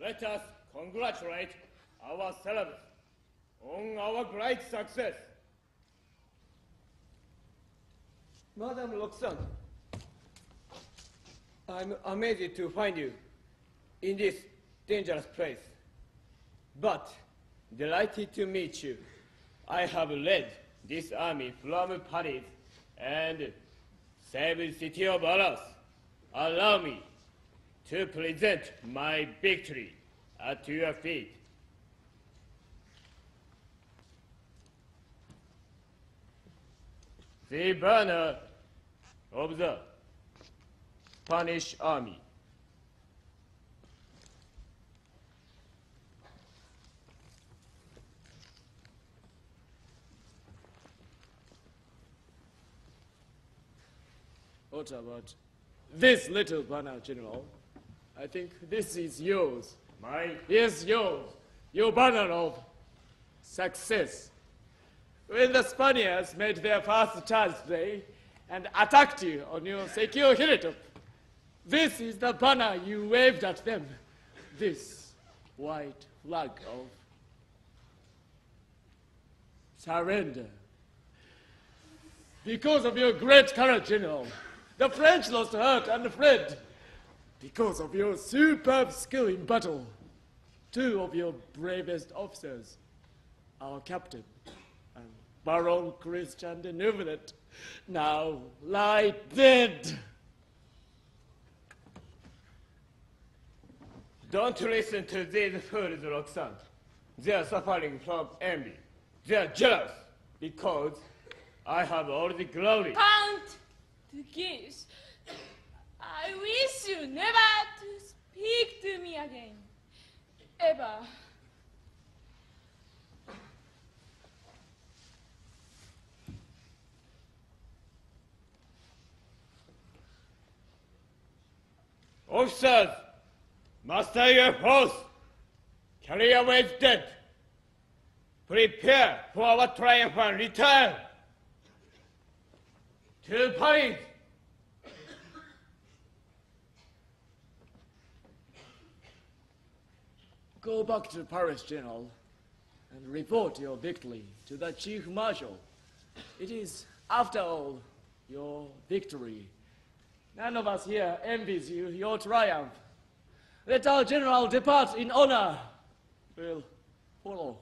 Let us congratulate ourselves on our great success. Madam Roxane, I'm amazed to find you in this dangerous place. But delighted to meet you. I have led this army from Paris and saved the city of Arras. Allow me to present my victory at your feet. The banner of the Spanish army. What about this little banner, General? I think this is yours. Mine? Yes, yours. Your banner of success. When the Spaniards made their first charge today and attacked you on your secure hilltop, this is the banner you waved at them. This white flag of surrender. Because of your great courage, General, the French lost heart and fled. Because of your superb skill in battle, two of your bravest officers our captain, and Baron Christian de Neuvillette, now lie dead. Don't listen to these fools, Roxane. They are suffering from envy. They are jealous because I have all the glory. Count the geese. I wish you never to speak to me again. Ever. Officers, master your force. Carry away the dead. Prepare for our triumphant return. To Paris. Go back to Paris, General, and report your victory to the Chief Marshal. It is, after all, your victory. None of us here envies you your triumph. Let our general depart in honor. We'll follow.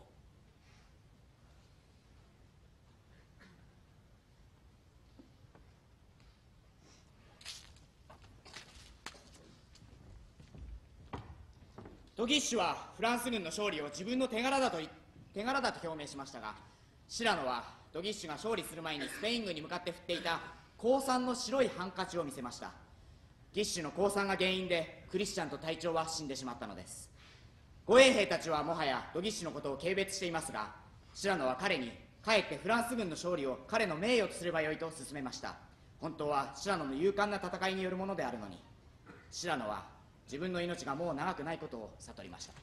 ドギッシュはフランス軍の勝利を自分の手柄だと手柄だと表明しましたがシラノはドギッシュが勝利する前にスペイン軍に向かって振っていた降参の白いハンカチを見せました。ギッシュの降参が原因でクリスチャンと隊長は死んでしまったのです。護衛兵たちはもはやドギッシュのことを軽蔑していますがシラノは彼にかえってフランス軍の勝利を彼の名誉とすればよいと勧めました。本当はシラノの勇敢な戦いによるものであるのに。シラノは自分の命がもう長くないことを悟りました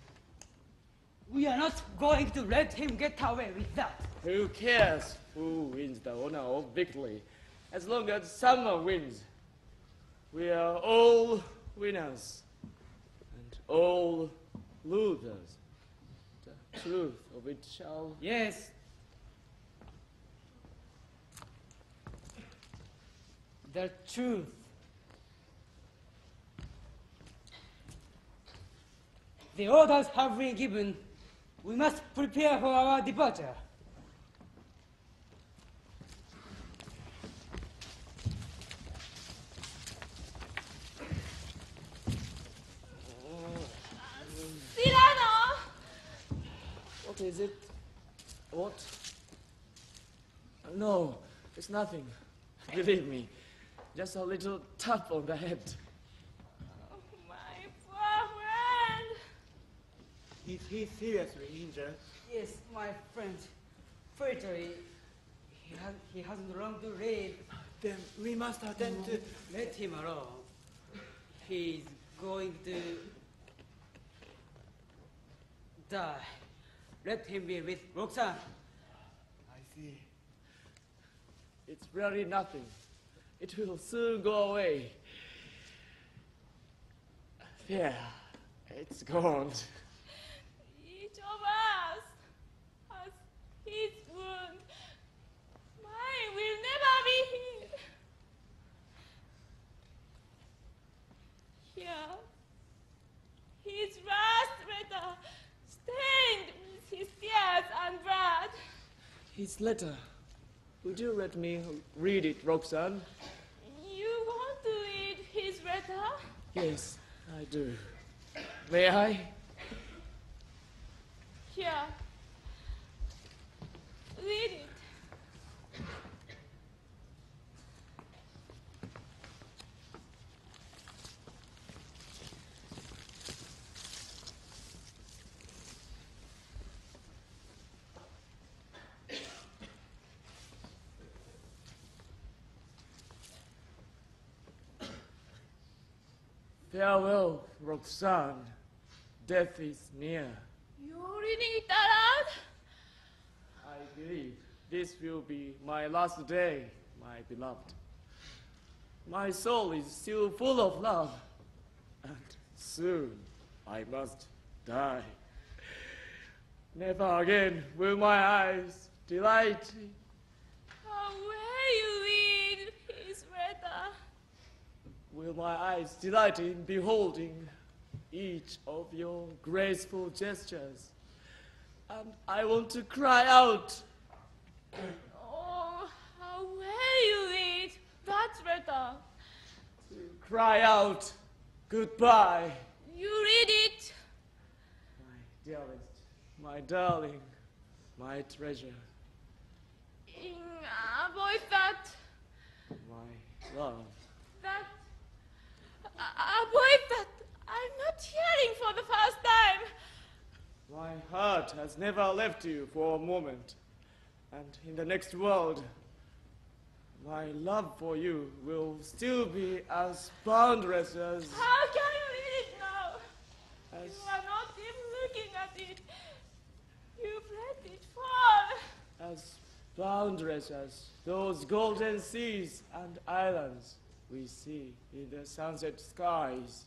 We are not going to let him get away with that. Who cares who wins the honor of victory? As long as someone wins, we are all winners and all losers. The truth of it shall. Yes. The truth. The orders have been given. We must prepare for our departure. Cyrano! What is it? What? No, it's nothing. Believe me, just a little tap on the head. My poor friend! Is he seriously injured? Yes, my friend. Fortunately, he, has, he hasn't learned to read. Then we must attend to. Let him alone. He's going to die. Let him be with Roxane. I see. It's really nothing. It will soon go away. There, it's gone. Each of us has his wound. Mine will never be healed. Here, his last letter, stained with his tears and blood. His letter. Would you let me read it, Roxane? You want to read his letter? Yes, I do. May I? Here. Read it. Farewell, Roxane. Death is near. You're reading it aloud? I believe this will be my last day, my beloved. My soul is still full of love, and soon I must die. Never again will my eyes delight. How will you read his letter? Will my eyes delight in beholding each of your graceful gestures? And I want to cry out. Oh, how well you read. That's better. Cry out goodbye, You read it. my dearest, my darling, my treasure, In a voice that, my love. that, a voice that I'm not hearing for the first time. My heart has never left you for a moment, and in the next world, my love for you will still be as boundless as, How can you read it now? as, You are not even looking at it. You've let it fall. as boundless as those golden seas and islands we see in the sunset skies.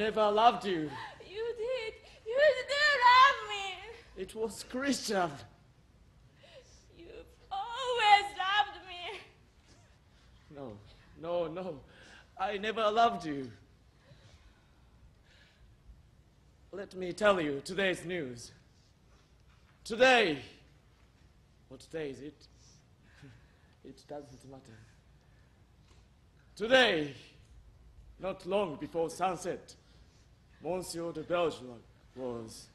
Never loved you. You did. You do love me. It was Christian. You've always loved me. No, no, no. I never loved you. Let me tell you today's news. Today. What day is it? It doesn't matter. Today, not long before sunset, Monsieur de Bergerac was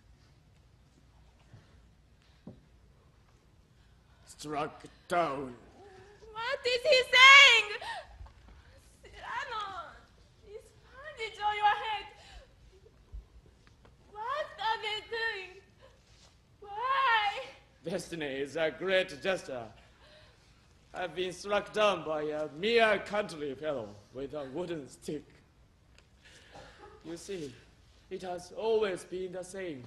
struck down. What is he saying? Cyrano, this bandage on your head. What are they doing? Why? Destiny is a great jester. I've been struck down by a mere country fellow with a wooden stick. You see, it has always been the same.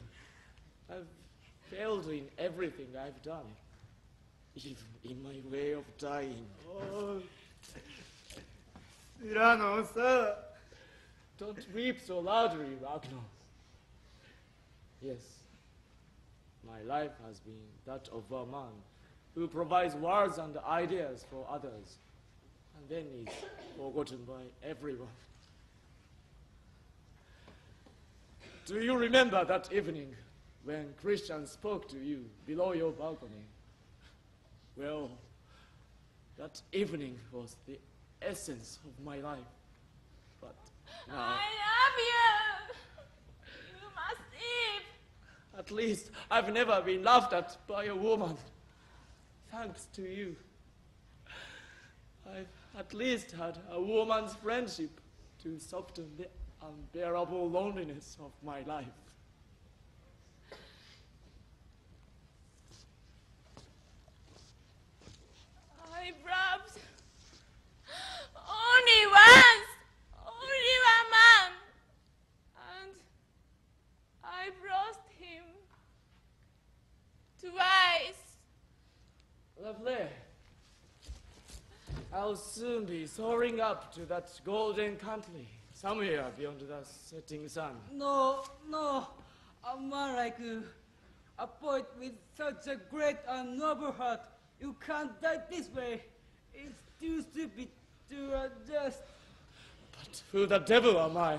I've failed in everything I've done, even in my way of dying. Oh, Cyrano, sir. Uh. Don't weep so loudly, Ragueneau. Yes, my life has been that of a man who provides words and ideas for others, and then is forgotten by everyone. Do you remember that evening when Christian spoke to you below your balcony? Well, that evening was the essence of my life. But now. I love you. You must leave. At least I've never been laughed at by a woman. Thanks to you. I've at least had a woman's friendship to soften the unbearable loneliness of my life. I brought only once, only one man, and I brought him twice. Lovely. I'll soon be soaring up to that golden country, somewhere beyond the setting sun. No, no. A man like you, a poet with such a great and noble heart, you can't die this way. It's too stupid to uh, just. But who the devil am I?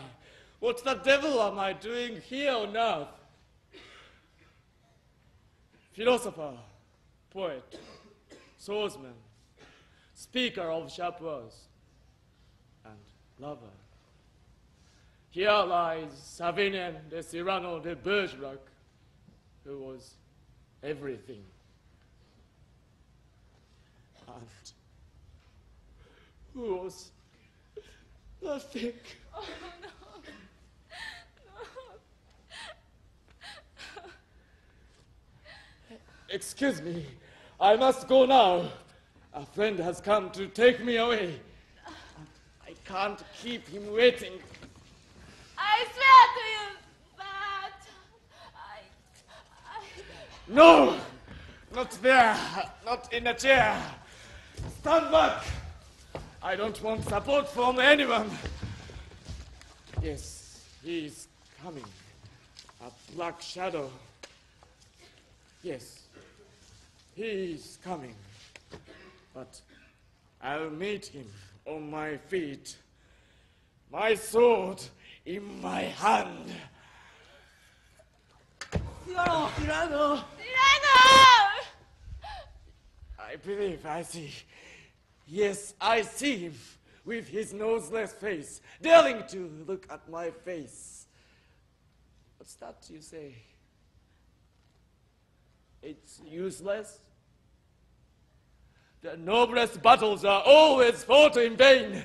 What the devil am I doing here on earth? philosopher, poet, swordsman, speaker of sharp words, and lover. Here lies Savinien de Cyrano de Bergerac, who was everything. And who was nothing. Oh no. Excuse me, I must go now. A friend has come to take me away. I can't keep him waiting. I swear to you that I. I. No! Not there! Not in a chair! Stand back! I don't want support from anyone. Yes, he is coming. A black shadow. Yes, he is coming. But I'll meet him on my feet. My sword in my hand. Cyrano! Cyrano! Cyrano! I believe I see. Yes, I see him with his noseless face, daring to look at my face. What's that you say? It's useless? The noblest battles are always fought in vain.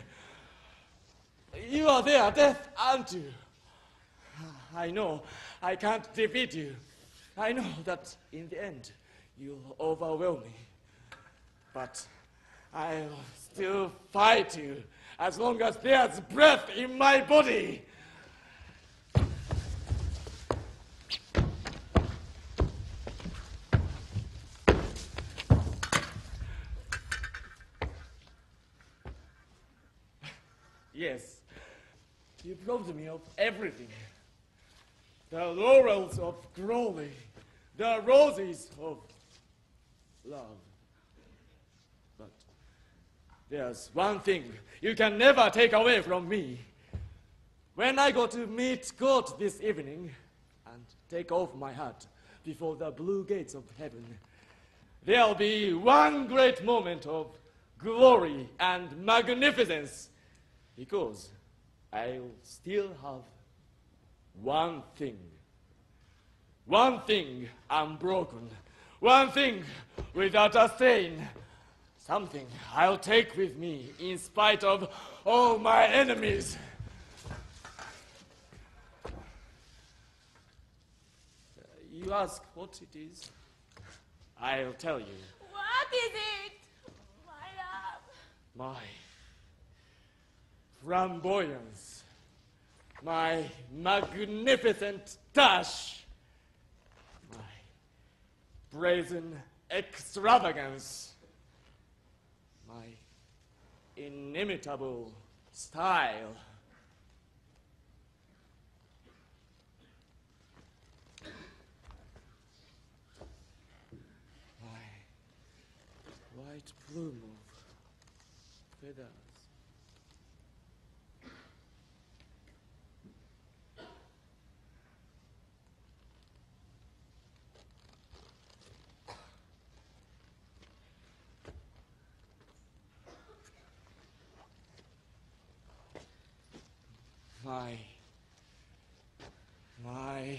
You are there, death, aren't you? I know I can't defeat you. I know that in the end you'll overwhelm me. But I'll still fight you as long as there's breath in my body. Yes, me of everything. The laurels of glory, the roses of love. But there's one thing you can never take away from me. When I go to meet God this evening and take off my hat before the blue gates of heaven, there'll be one great moment of glory and magnificence because I'll still have one thing. One thing unbroken. One thing without a stain. Something I'll take with me in spite of all my enemies. Uh, you ask what it is? I'll tell you. What is it? My love. My flamboyance, my magnificent dash, my brazen extravagance, my inimitable style. My white plume of feathers. My my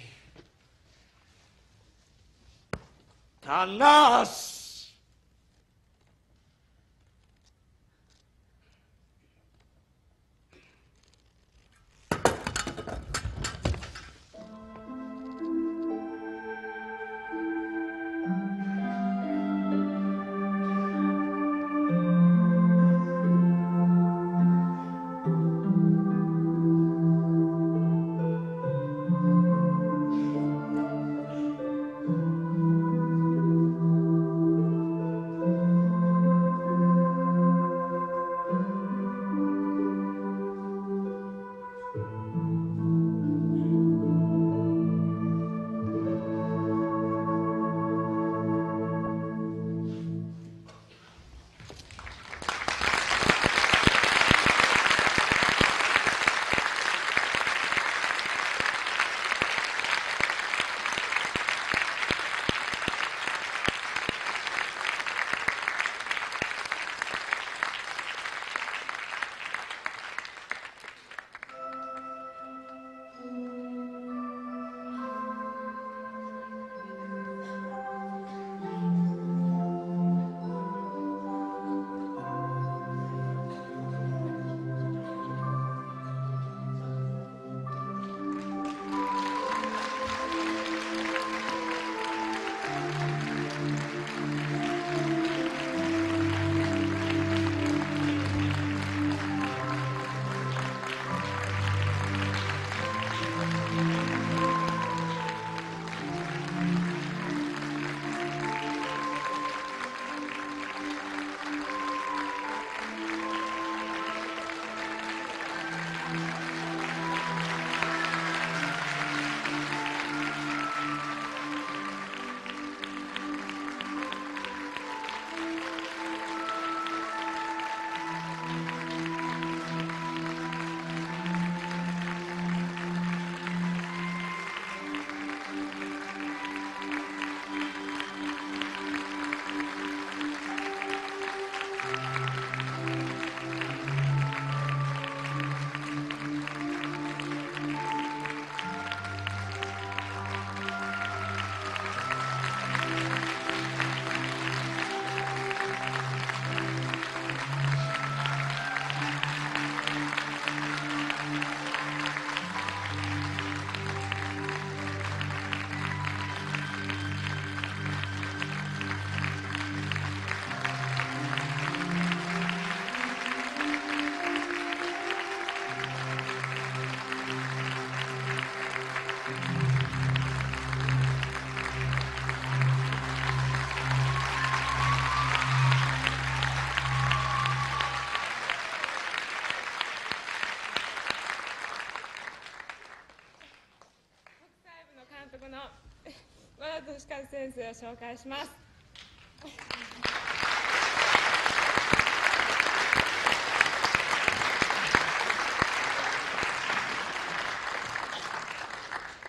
panache 先生を紹介します。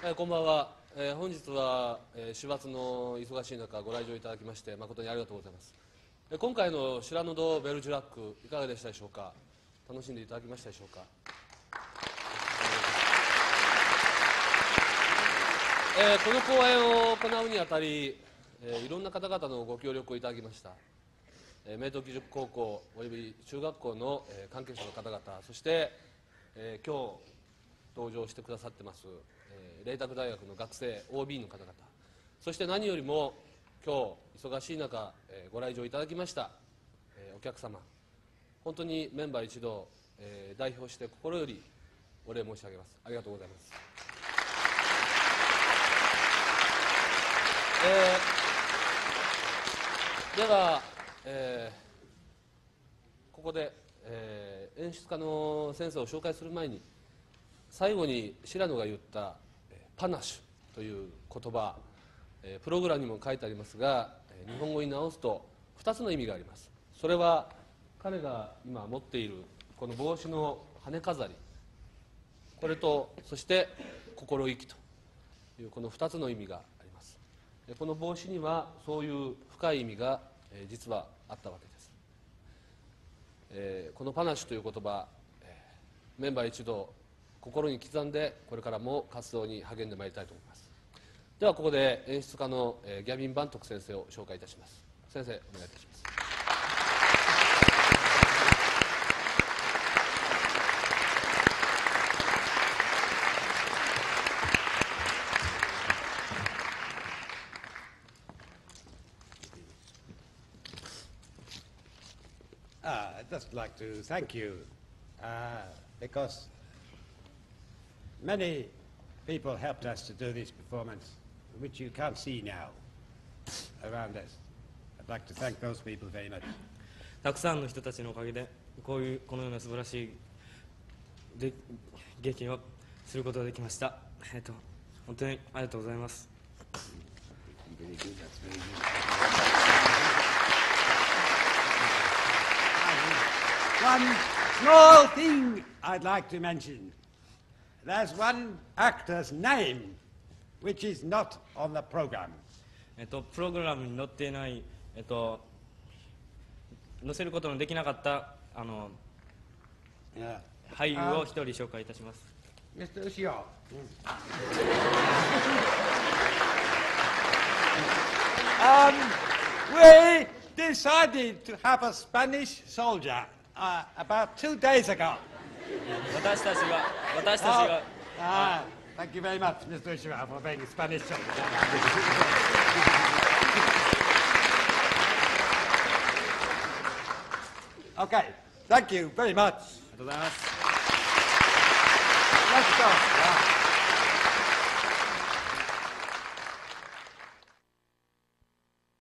えーこんばんは、えー本日は、えー、週末の忙しい中ご来場いただきまして誠にありがとうございます、えー今回のシュラノド・ベルジュラックいかがでしたでしょうか？楽しんでいただきましたでしょうか、えーこの公演を行うにあたり、えーいろんな方々のご協力をいただきました、えー明徳義塾高校および中学校の、えー関係者の方々そして、えー今日登場してくださってます、えー、麗澤大学の学生 OB の方々。そして何よりも今日忙しい中、えーご来場いただきました、えーお客様。本当にメンバー一同、えー代表して心よりお礼申し上げます。ありがとうございます、えーでは、えーここで、えー演出家の先生を紹介する前に最後に白野が言ったパナッシュという言葉えープログラムにも書いてありますが日本語に直すと2つの意味があります。それは彼が今持っているこの帽子の羽飾り。これとそして心意気というこの2つの意味がこの帽子にはそういう深い意味が実はあったわけです。えこのパナシュという言葉、メンバー一同心に刻んでこれからも活動に励んでまいりたいと思います。ではここで演出家の、ギャビン・バントク先生を紹介いたします。先生お願いいたします Ah, I'd just like to thank you uh, because many people helped us to do this performance, which you can't see now around us. I'd like to thank those people very much. たくさんの人たちのおかげでこういうこのような素晴らしいで劇をすることができましたえっと本当にありがとうございます One small thing I'd like to mention. There's one actor's name which is not on the program. えっとプログラムに載っていないえっと載せることのできなかったあの Yeah. 俳優を一人紹介いたします Mr. Ushio. um, we decided to have a Spanish soldier uh, about two days ago. 私たちが私たち Oh, が ah, thank you very much, Mr. Ushio, for being a Spanish soldier. okay, thank you very much. ありがとうございます Let's go.